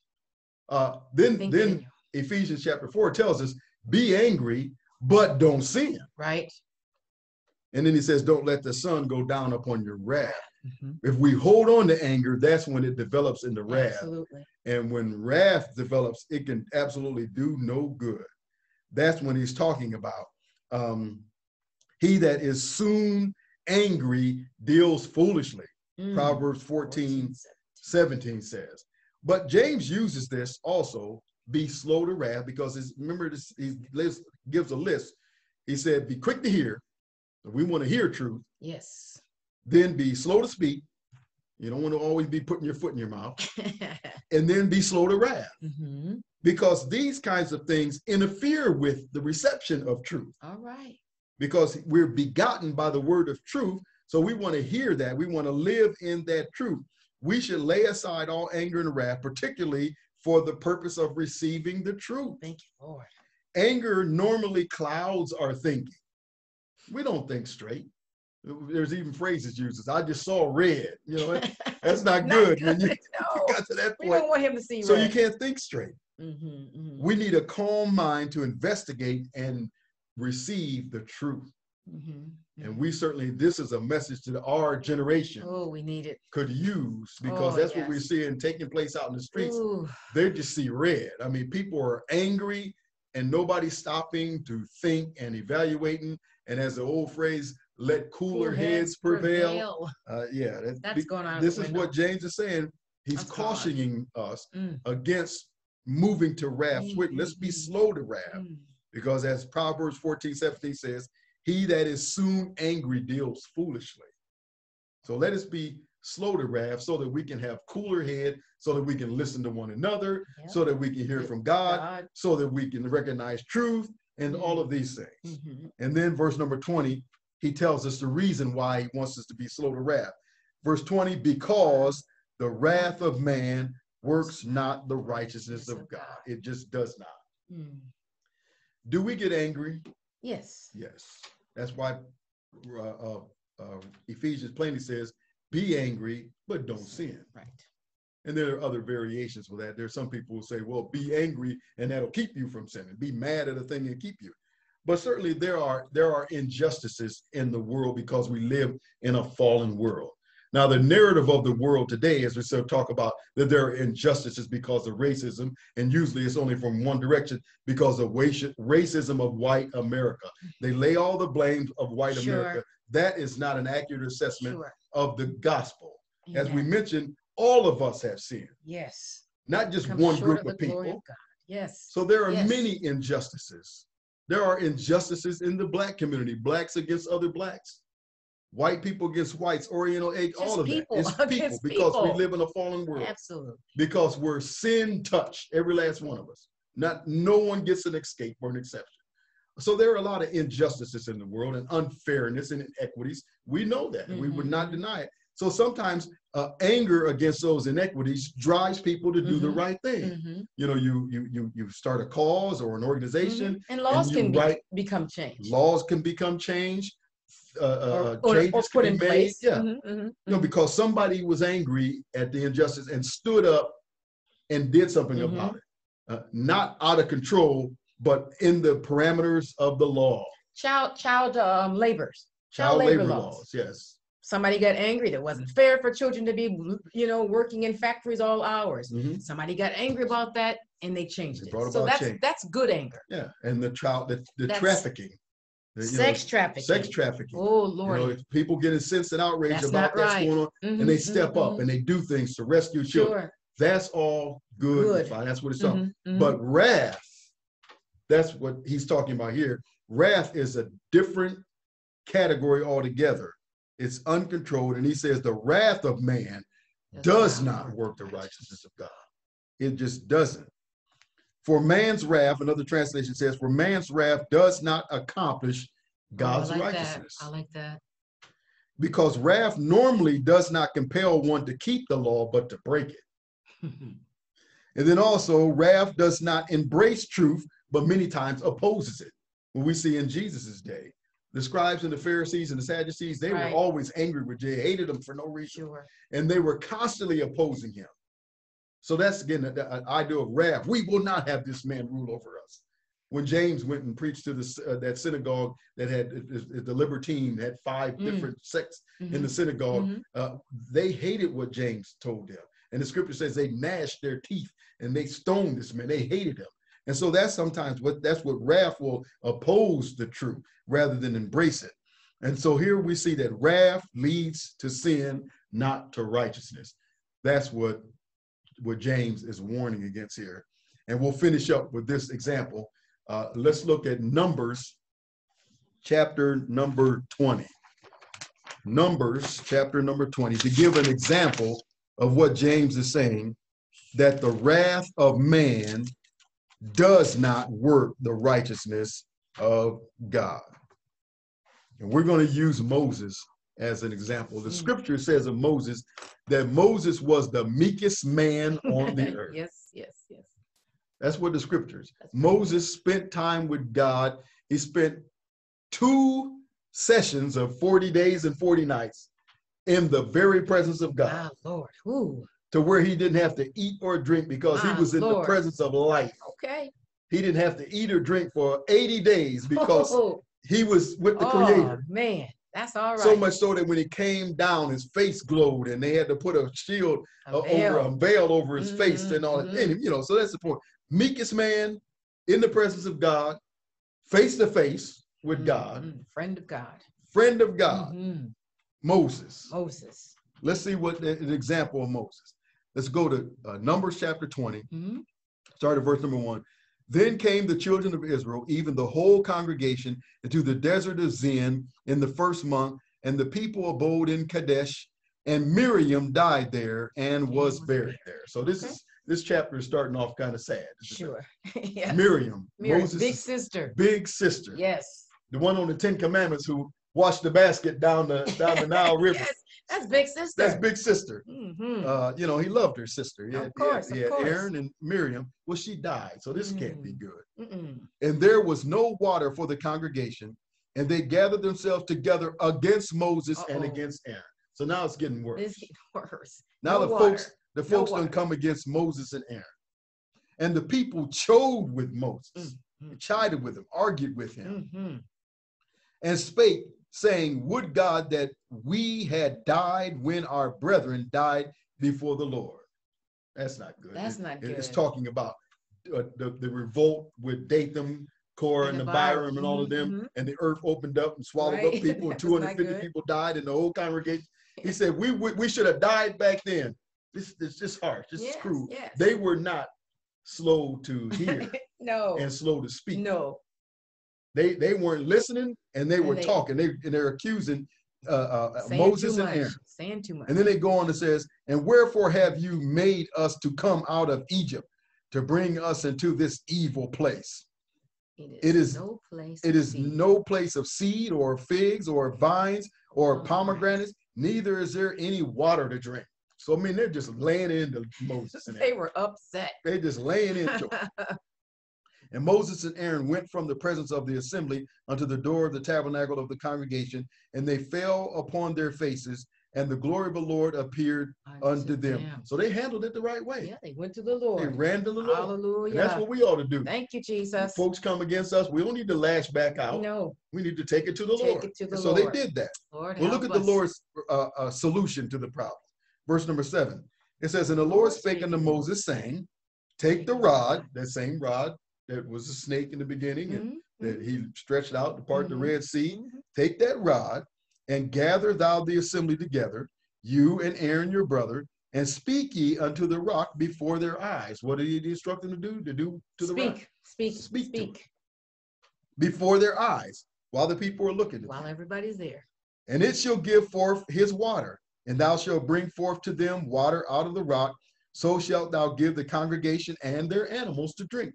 Uh, then, then you, Ephesians chapter four tells us, "Be angry, but don't sin." right? And then he says, "Don't let the sun go down upon your wrath." Mhm. If we hold on to anger, that's when it develops into wrath. Absolutely. And when wrath develops, it can absolutely do no good. That's when he's talking about um, he that is soon angry deals foolishly. Mm. Proverbs 14, 17 says. But James uses this also be slow to wrath because it's, remember this, he lists, gives a list. He said, be quick to hear. We want to hear truth. Yes. Then be slow to speak. You don't want to always be putting your foot in your mouth. And then be slow to wrath. Mhm. because these kinds of things interfere with the reception of truth All right. because we're begotten by the word of truth so we want to hear that we want to live in that truth we should lay aside all anger and wrath particularly for the purpose of receiving the truth Thank you, Lord. anger normally clouds our thinking we don't think straight there's even phrases used as i just saw red you know that's not, good when you No. got to that We don't want him to see so you can't think straight Mhm, mhm, we need a calm mind to investigate and receive the truth. mhm, And mhm. we certainly, this is a message to our generation Oh, we need it. could use because Oh, that's what we're seeing taking place out in the streets. Ooh, They just see red. I mean, people are angry and nobody's stopping to think and evaluating. And as the old phrase, let cooler cool heads prevail. prevail. Uh, yeah, that- That's be- going on. this is what James is saying. He's That's gone. cautioning us Mm, against moving to wrath Mm, quick. Let's mm, be mm. slow to wrath. mm. Because as Proverbs 14, 17 says, he that is soon angry deals foolishly. So let us be slow to wrath so that we can have cooler head, so that we can listen to one another, Yep. so that we can hear from God, God. so that we can recognize truth and all of these things. Mhm. And then verse number 20, he tells us the reason why he wants us to be slow to wrath. Verse 20, because the wrath of man works not the righteousness of God. It just does not. Mm. Do we get angry? Yes. Yes. That's why uh, uh, uh, Ephesians plainly says, be angry, but don't sin. Right. And there are other variations with that. There's some people who say, well, be angry and that'll keep you from sinning. Be mad at a thing and keep you. But certainly there are there are injustices in the world because we live in a fallen world. Now, the narrative of the world today is we of talk about that there are injustices because of racism, and usually it's only from one direction because of racism of white America. They lay all the blame of white Sure. America. That is not an accurate assessment Sure. of the gospel. As we mentioned, all of us have sinned, Yes. not just Come one group of of people. of Yes. So there are Yes. many injustices. There are injustices in the black community, blacks against other blacks, white people against whites, Oriental age, Just all of people that. It's people because we live in a fallen world. Absolutely. Because we're sin touched, every last one of us. Not no one gets an escape or an exception. So there are a lot of injustices in the world and unfairness and inequities. We know that. and We would not Mhm. deny it. So sometimes uh, anger against those inequities drives people to do the Mhm. right thing Mhm. you know you you you you start a cause or an organization Mhm. And laws you can be, write- become changed. laws can become changed uh, uh, or, or, changes or can put be in made. place. yeah Mhm, mhm, you know mhm. because somebody was angry at the injustice and stood up and did something about it uh, not out of control but in the parameters of the law Child child um, laborers. child labor, laws. yes Somebody got angry. That wasn't fair for children to be, you know, working in factories all hours. Mhm. Somebody got angry about that, and they changed They it. So that's change. that's good anger. yeah and the child the, the That's trafficking the, you know, Sex trafficking. sex trafficking Oh you Lord. know, people get incensed and outraged That's about not that's right. going on Mhm, and they step mhm, up and they do things to rescue children Sure. That's all good. and Good. fine. That's what it's talking. Mhm, mhm. But wrath, that's what he's talking about here. Wrath is a different category altogether. It's uncontrolled. And he says the wrath of man Does does not work the righteousness of God. It just doesn't. For man's wrath, another translation says, for man's wrath does not accomplish Oh, I God's like righteousness. That. I like that. Because wrath normally does not compel one to keep the law, but to break it. And then also, wrath does not embrace truth, but many times opposes it. When we see in Jesus' day, the scribes and the Pharisees and the Sadducees, they Right. were always angry with Jesus, hated him for no reason, sure. and they were constantly opposing him. So that's again the, the idea of wrath. We will not have this man rule over us. When James went and preached to the, uh, that synagogue that had uh, the libertine had five Mm. different sects in Mhm, the synagogue, mhm. uh, they hated what James told them. And the scripture says they gnashed their teeth and they stoned this man. They hated him. And so that's sometimes what that's what wrath will oppose the truth rather than embrace it. And so here we see that wrath leads to sin, not to righteousness. That's what what James is warning against here. And we'll finish up with this example. Uh, let's look at Numbers, chapter number 20. Numbers, chapter number 20, to give an example of what James is saying that the wrath of man does not work the righteousness of God. And we're going to use Moses as an example. The Mm. scripture says of Moses that Moses was the meekest man on the earth. yes, yes, yes. That's what the scriptures. That's Moses spent time with God. He spent two sessions of 40 days and 40 nights in the very presence of God Ah, Lord. Ooh. To where he didn't have to eat or drink because he was in the presence of life. Okay. He didn't have to eat or drink for 80 days because oh, he was with the oh, creator. man, that's all right. So much so that when he came down, his face glowed and they had to put a shield A uh, over a veil. over his face Mhm, and all that. mhm. And, you know, so that's the point. Meekest man in the presence of God, face to face with God, Mhm, Friend of God. friend of God, Mhm, Moses. Moses. Let's see what the, an example of Moses. Let's go to uh, Numbers chapter 20, Mhm. start at verse number one. Then came the children of Israel, even the whole congregation, into the desert of Zin in the first month, and the people abode in Kadesh, and Miriam died there and was was buried there. So this Okay. is this chapter is starting off kind of sad. Sure. yes. Miriam, Miriam, Moses' big sister. big sister, Yes. the one on the Ten Commandments who washed the basket down the down the Nile River. yes, that's big sister. That's big sister. Mhm. Uh, you know, he loved her sister. He Of had, he had- course, he of had course. Aaron and Miriam. Well, she died, so this can't be good. Mm-mm. And there was no water for the congregation, and they gathered themselves together against Moses and Uh-oh. against Aaron. So now it's getting worse. This getting worse. now no the water. folks, the No folks don't come against Moses and Aaron. And the people chode with Moses, Mm, mm. chided with him, argued with him, Mhm. and spake saying, Would God that we had died when our brethren died before the Lord. That's not good. That's It- not good. It's talking about uh, the, the revolt with Dathan, Korah, and And the Abiram. Biram and all of them, Mhm, and the earth opened up and swallowed up people, and That was not 250 people died in the whole congregation. He said, We we, we should have died back then. This this just harsh. This Yes, is cruel. yes. They were not slow to hear no, and slow to speak. no. They they weren't listening and they And were they- talking. They and they're accusing uh, uh, Moses and much. Aaron. Saying too much. And then they go on and says, And wherefore have you made us to come out of Egypt to bring us into this evil place? it is- no place. It is to is see. no place of seed or figs or vines or Oh, pomegranates, neither is there any water to drink. So I mean, they're just laying into Moses and They were upset. They're just laying into it. And Moses and Aaron went from the presence of the assembly unto the door of the tabernacle of the congregation, and they fell upon their faces, and the glory of the Lord appeared unto them. So they handled it the right way. Yeah, they went to the Lord. They ran to the Lord. Hallelujah. And that's what we ought to do. Thank you, When Jesus. folks come against us, we don't need to lash back out. No, We need to take it to the Take Lord. it to the so Lord. they did that. Lord, Well, look at the. Lord's uh, uh, solution to the problem. Verse number seven. It says, And the Lord spake unto Moses, saying, Take the rod, that same rod that was a snake in the beginning, and Mhm, that he stretched out to part the Mhm. Red Sea. mhm. Take that rod and gather thou the assembly together, you and Aaron your brother, and speak ye unto the rock before their eyes. What did he instruct them to do? To do to the rock Speak, speak, Speak speak, before their eyes while the people are looking. while you. everybody's there. And it shall give forth his water, and thou shalt bring forth to them water out of the rock. So shalt thou give the congregation and their animals to drink.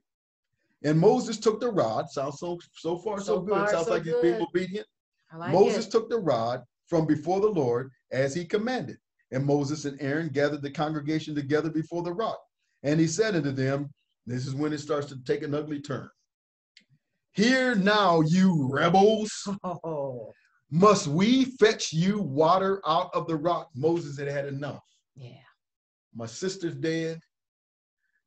And Moses took the rod. Sounds so so far so, So good. far, Sounds so like he's being obedient. Like Moses it. took the rod from before the Lord as he commanded. And Moses and Aaron gathered the congregation together before the rock. And he said unto them, This is when it starts to take an ugly turn. Hear now, you rebels. Oh, Must we fetch you water out of the rock? Moses had had enough. yeah. My sister's dead.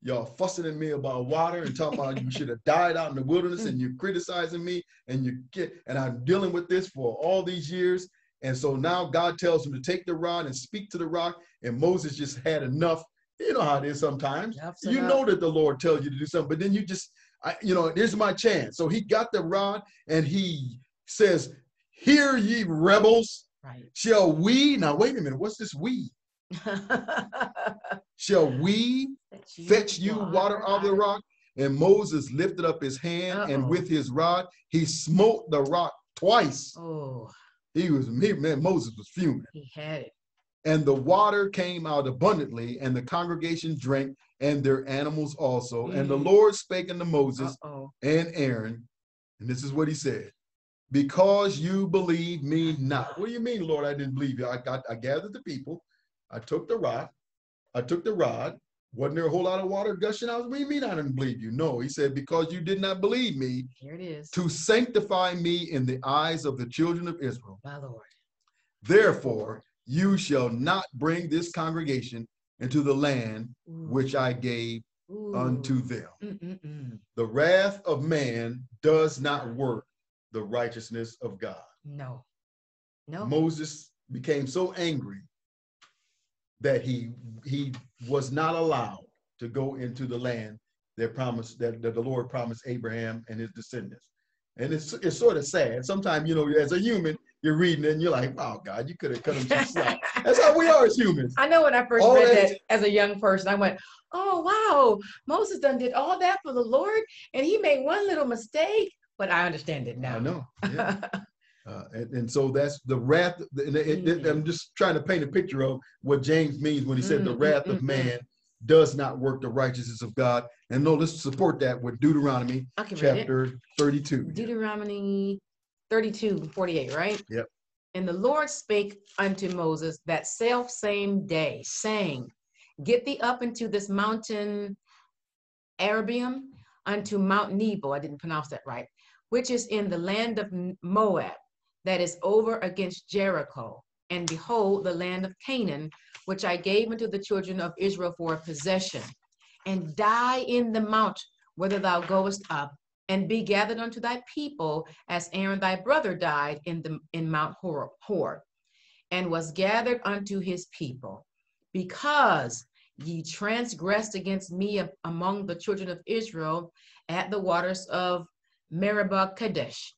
Y'all fussing at me about water and talking about you should have died out in the wilderness and you're criticizing me and you get and I'm dealing with this for all these years. And so now God tells him to take the rod and speak to the rock. And Moses just had enough. You know how it is sometimes. Enough's You know that the Lord tells you to do something, but then you just, I, you know, there's my chance. So he got the rod and he says, Hear ye rebels, Right. shall we? Now, wait a minute, what's this we? Shall we fetch you water out of the rock? And Moses lifted up his hand and Uh-oh. with his rod, he smote the rock twice. Oh, He was, he, man, Moses was fuming. he had it. And the water came out abundantly, and the congregation drank, and their animals also. And the Mm. Lord spake unto Moses Uh-oh. and Aaron, and this is what he said. Because you believe me not. What do you mean, Lord? I didn't believe you. I got I gathered the people, I took the rod. I took the rod. Wasn't there a whole lot of water gushing out? What do you mean I didn't believe you? No, he said, because you did not believe me Here it is. to sanctify me in the eyes of the children of Israel. My Lord. Therefore, you shall not bring this congregation into the land Ooh, which I gave unto them. Mm-mm-mm. The wrath of man does not work the righteousness of God. No. No. Moses became so angry that he he was not allowed to go into the land that promised that, that the Lord promised Abraham and his descendants. And it's it's sort of sad. Sometimes, you know, as a human, you're reading it and you're like, wow, God, you could have cut him some slack. That's how we are as humans. I know when I first All read that- that as a young person, I went, "Oh wow, Moses done did all that for the Lord, and he made one little mistake." But I understand it now. I know. yeah. Uh, and, and so that's the wrath. And it- it- I'm just trying to paint a picture of what James means when he said the Mm, wrath of mm, mm. man does not work the righteousness of God. And no, let's support that with Deuteronomy I can read it. chapter 32. Deuteronomy 32, 48, right? Yep. And the Lord spake unto Moses that self same day, saying, Get thee up into this mountain Arabium unto Mount Nebo. I didn't pronounce that right, which is in the land of Moab, that is over against Jericho. And behold, the land of Canaan, which I gave unto the children of Israel for a possession, and die in the mount whither thou goest up, and be gathered unto thy people as Aaron thy brother died in the in Mount Hor, Hor and was gathered unto his people. Because ye transgressed against me among the children of Israel at the waters of Meribah Kadesh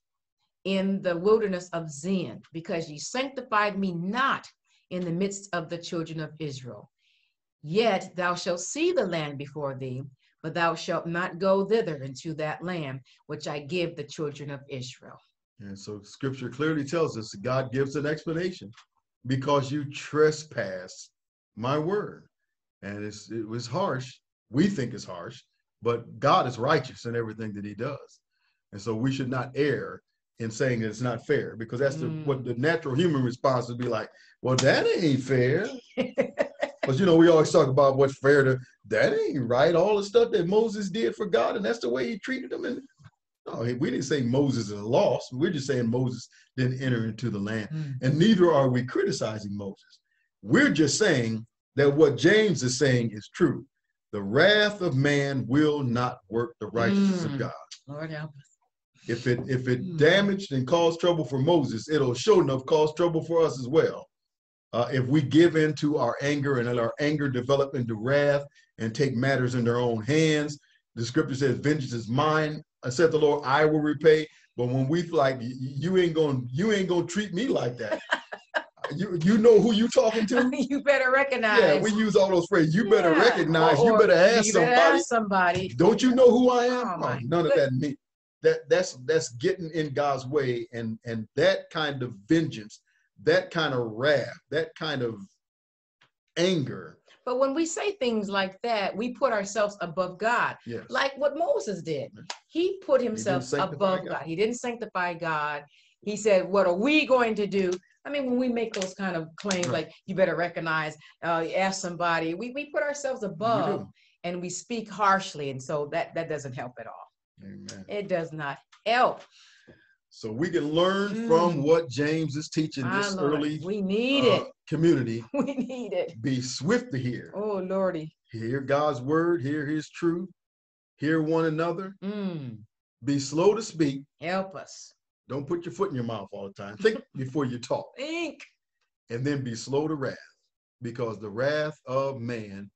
in the wilderness of Zin, because ye sanctified me not in the midst of the children of Israel. Yet thou shalt see the land before thee, but thou shalt not go thither into that land which I give the children of Israel. And so scripture clearly tells us God gives an explanation because you trespass my word. And it was harsh. We think it's harsh, but God is righteous in everything that he does. And so we should not err in saying that it's not fair because that's the, mm. what the natural human response would be like, well, that ain't fair. Because, you know, we always talk about what's fair to, that ain't right. All the stuff that Moses did for God, and that's the way he treated them. And no, we didn't say Moses is lost. We're just saying Moses didn't enter into the land. Mm. And neither are we criticizing Moses. We're just saying that what James is saying is true. The wrath of man will not work the righteousness mm. of God. Lord help us. If it if it mm. damaged and caused trouble for Moses, it'll sure enough cause trouble for us as well. Uh, if we give in to our anger and let our anger develop into wrath and take matters in their own hands, the scripture says, "Vengeance is mine," I said the Lord, I will repay. But when we like you ain't gonna you ain't gonna treat me like that. you you know who you talking to? you better recognize. Yeah, we use all those phrases. You better recognize. Or, you better ask you better somebody. Ask somebody. Don't you know who I am? Oh, oh, none of that me. That that's that's getting in God's way, and and that kind of vengeance, that kind of wrath, that kind of anger but when we say things like that, we put ourselves above God, yes. like what Moses did. He put himself he above God. God. He didn't sanctify God. He said, What are we going to do? I mean, when we make those kind of claims, right. like you better recognize, uh, ask somebody, we, we put ourselves above and we speak harshly. And so that, that doesn't help at all. Amen. It does not help. So we can learn mm. from what James is teaching My this Lord, early we need uh, it. community. We need it. Be swift to hear. Oh, Lordy. Hear God's word, hear his truth, hear one another. Mm. Be slow to speak. Help us. Don't put your foot in your mouth all the time. Think before you talk. Think. And then be slow to wrath, because the wrath of man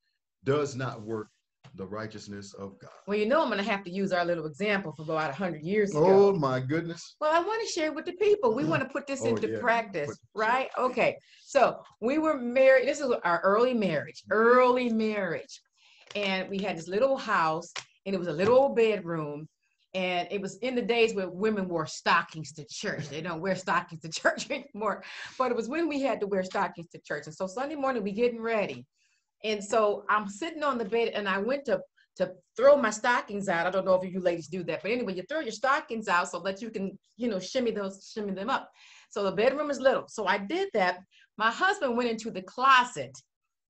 does not work the righteousness of God. Well, you know, I'm going to have to use our little example from about 100 years ago. Oh, my goodness. Well, I want to share with the people. We want to put this oh, into yeah. practice, put, right? Okay. So we were married. This is our early marriage, early marriage. And we had this little house, and it was a little old bedroom. And it was in the days where women wore stockings to church. They don't wear stockings to church anymore. But it was when we had to wear stockings to church. And so Sunday morning, we getting ready and so I'm sitting on the bed and I went to to throw my stockings out. I don't know if you ladies do that, but anyway, you throw your stockings out so that you can, you know, shimmy those, shimmy them up. So the bedroom is little. So I did that. My husband went into the closet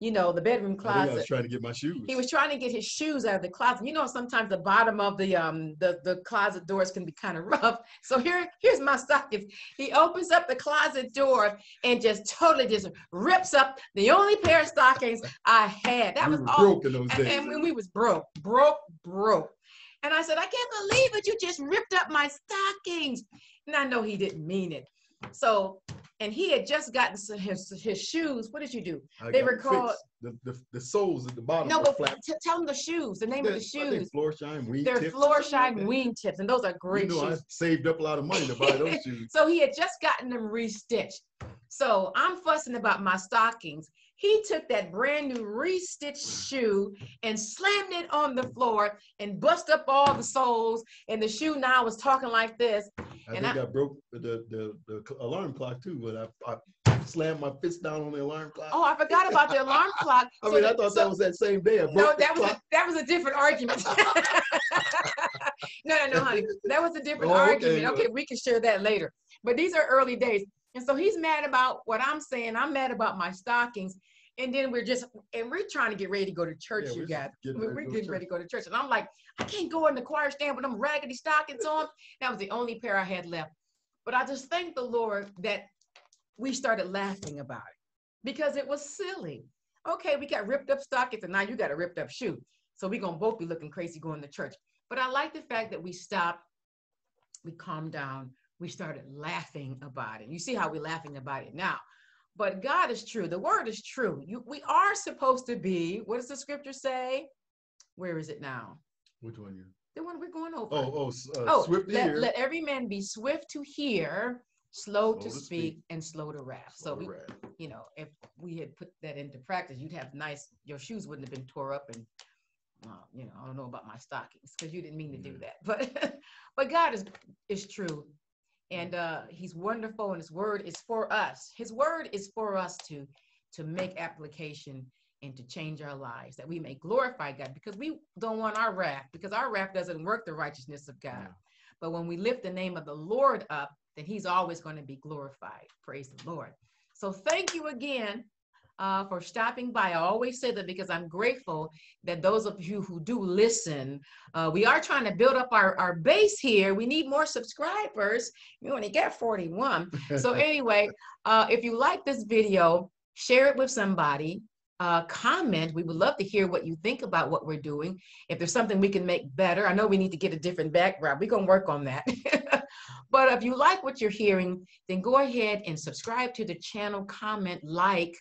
you know, the bedroom closet. I, I, was trying to get my shoes. He was trying to get his shoes out of the closet. You know, sometimes the bottom of the um the, the closet doors can be kind of rough. So here, here's my stockings. He opens up the closet door and just totally just rips up the only pair of stockings I had. That we was all. Broke in those days. And, and we was broke, broke, broke. And I said, I can't believe it. You just ripped up my stockings. And I know he didn't mean it. So and he had just gotten his, his shoes. What did you do? I they were called the, the, the soles at the bottom. No, but t- tell them the shoes. The name of the shoes. Florsheim wing They're tips. shine like wing tips, and those are great you know, shoes. I saved up a lot of money to buy those shoes. so he had just gotten them restitched. So I'm fussing about my stockings. He took that brand new restitched shoe and slammed it on the floor and bust up all the soles. And the shoe now was talking like this. I and think I, I broke the, the, the alarm clock too, but I, I slammed my fist down on the alarm clock. Oh, I forgot about the alarm clock. I so mean, I thought so, that was that same day. no, that was a, that was a different argument. no, no, no, honey, that was a different oh, argument. Okay, we can share that later. But these are early days. And so he's mad about what I'm saying. I'm mad about my stockings. And then we're just, and we're trying to get ready to go to church, yeah, you guys. Getting we're, we're getting ready to go to church. And I'm like, I can't go in the choir stand with them raggedy stockings on. That was the only pair I had left. But I just thank the Lord that we started laughing about it because it was silly. Okay, we got ripped up stockings and now you got a ripped up shoe. So we're going to both be looking crazy going to church. But I like the fact that we stopped we calmed down. We started laughing about it. You see how we're laughing about it now. But God is true. The word is true. You, we are supposed to be, what does the scripture say? Where is it now? Which one you? The one we're going over. Oh, oh, uh, Oh, swift to let, hear. let every man be swift to hear, slow, to, to speak, speak, and slow to wrath. So, to we, wrath. you know, if we had put that into practice, you'd have nice, your shoes wouldn't have been tore up and, uh, you know, I don't know about my stockings because you didn't mean to do that. But, but God is, is true. And uh, he's wonderful and his word is for us. His word is for us to, to make application and to change our lives that we may glorify God because we don't want our wrath because our wrath doesn't work the righteousness of God. But when we lift the name of the Lord up, then he's always going to be glorified. Praise the Lord. So thank you again uh, for stopping by. I always say that because I'm grateful that those of you who do listen, uh, we are trying to build up our, our base here. We need more subscribers. We only get 41. So anyway, uh, if you like this video, share it with somebody. Uh, comment. We would love to hear what you think about what we're doing. If there's something we can make better, I know we need to get a different background. We're gonna work on that. but if you like what you're hearing, then go ahead and subscribe to the channel, comment, like,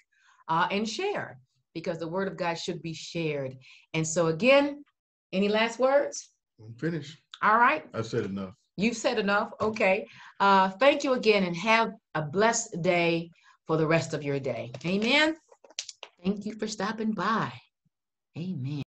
uh, and share because the word of God should be shared. And so again, any last words? I'm finished. All right. I've said enough. You've said enough. Okay. Uh, thank you again and have a blessed day for the rest of your day. Amen. Thank you for stopping by. Amen.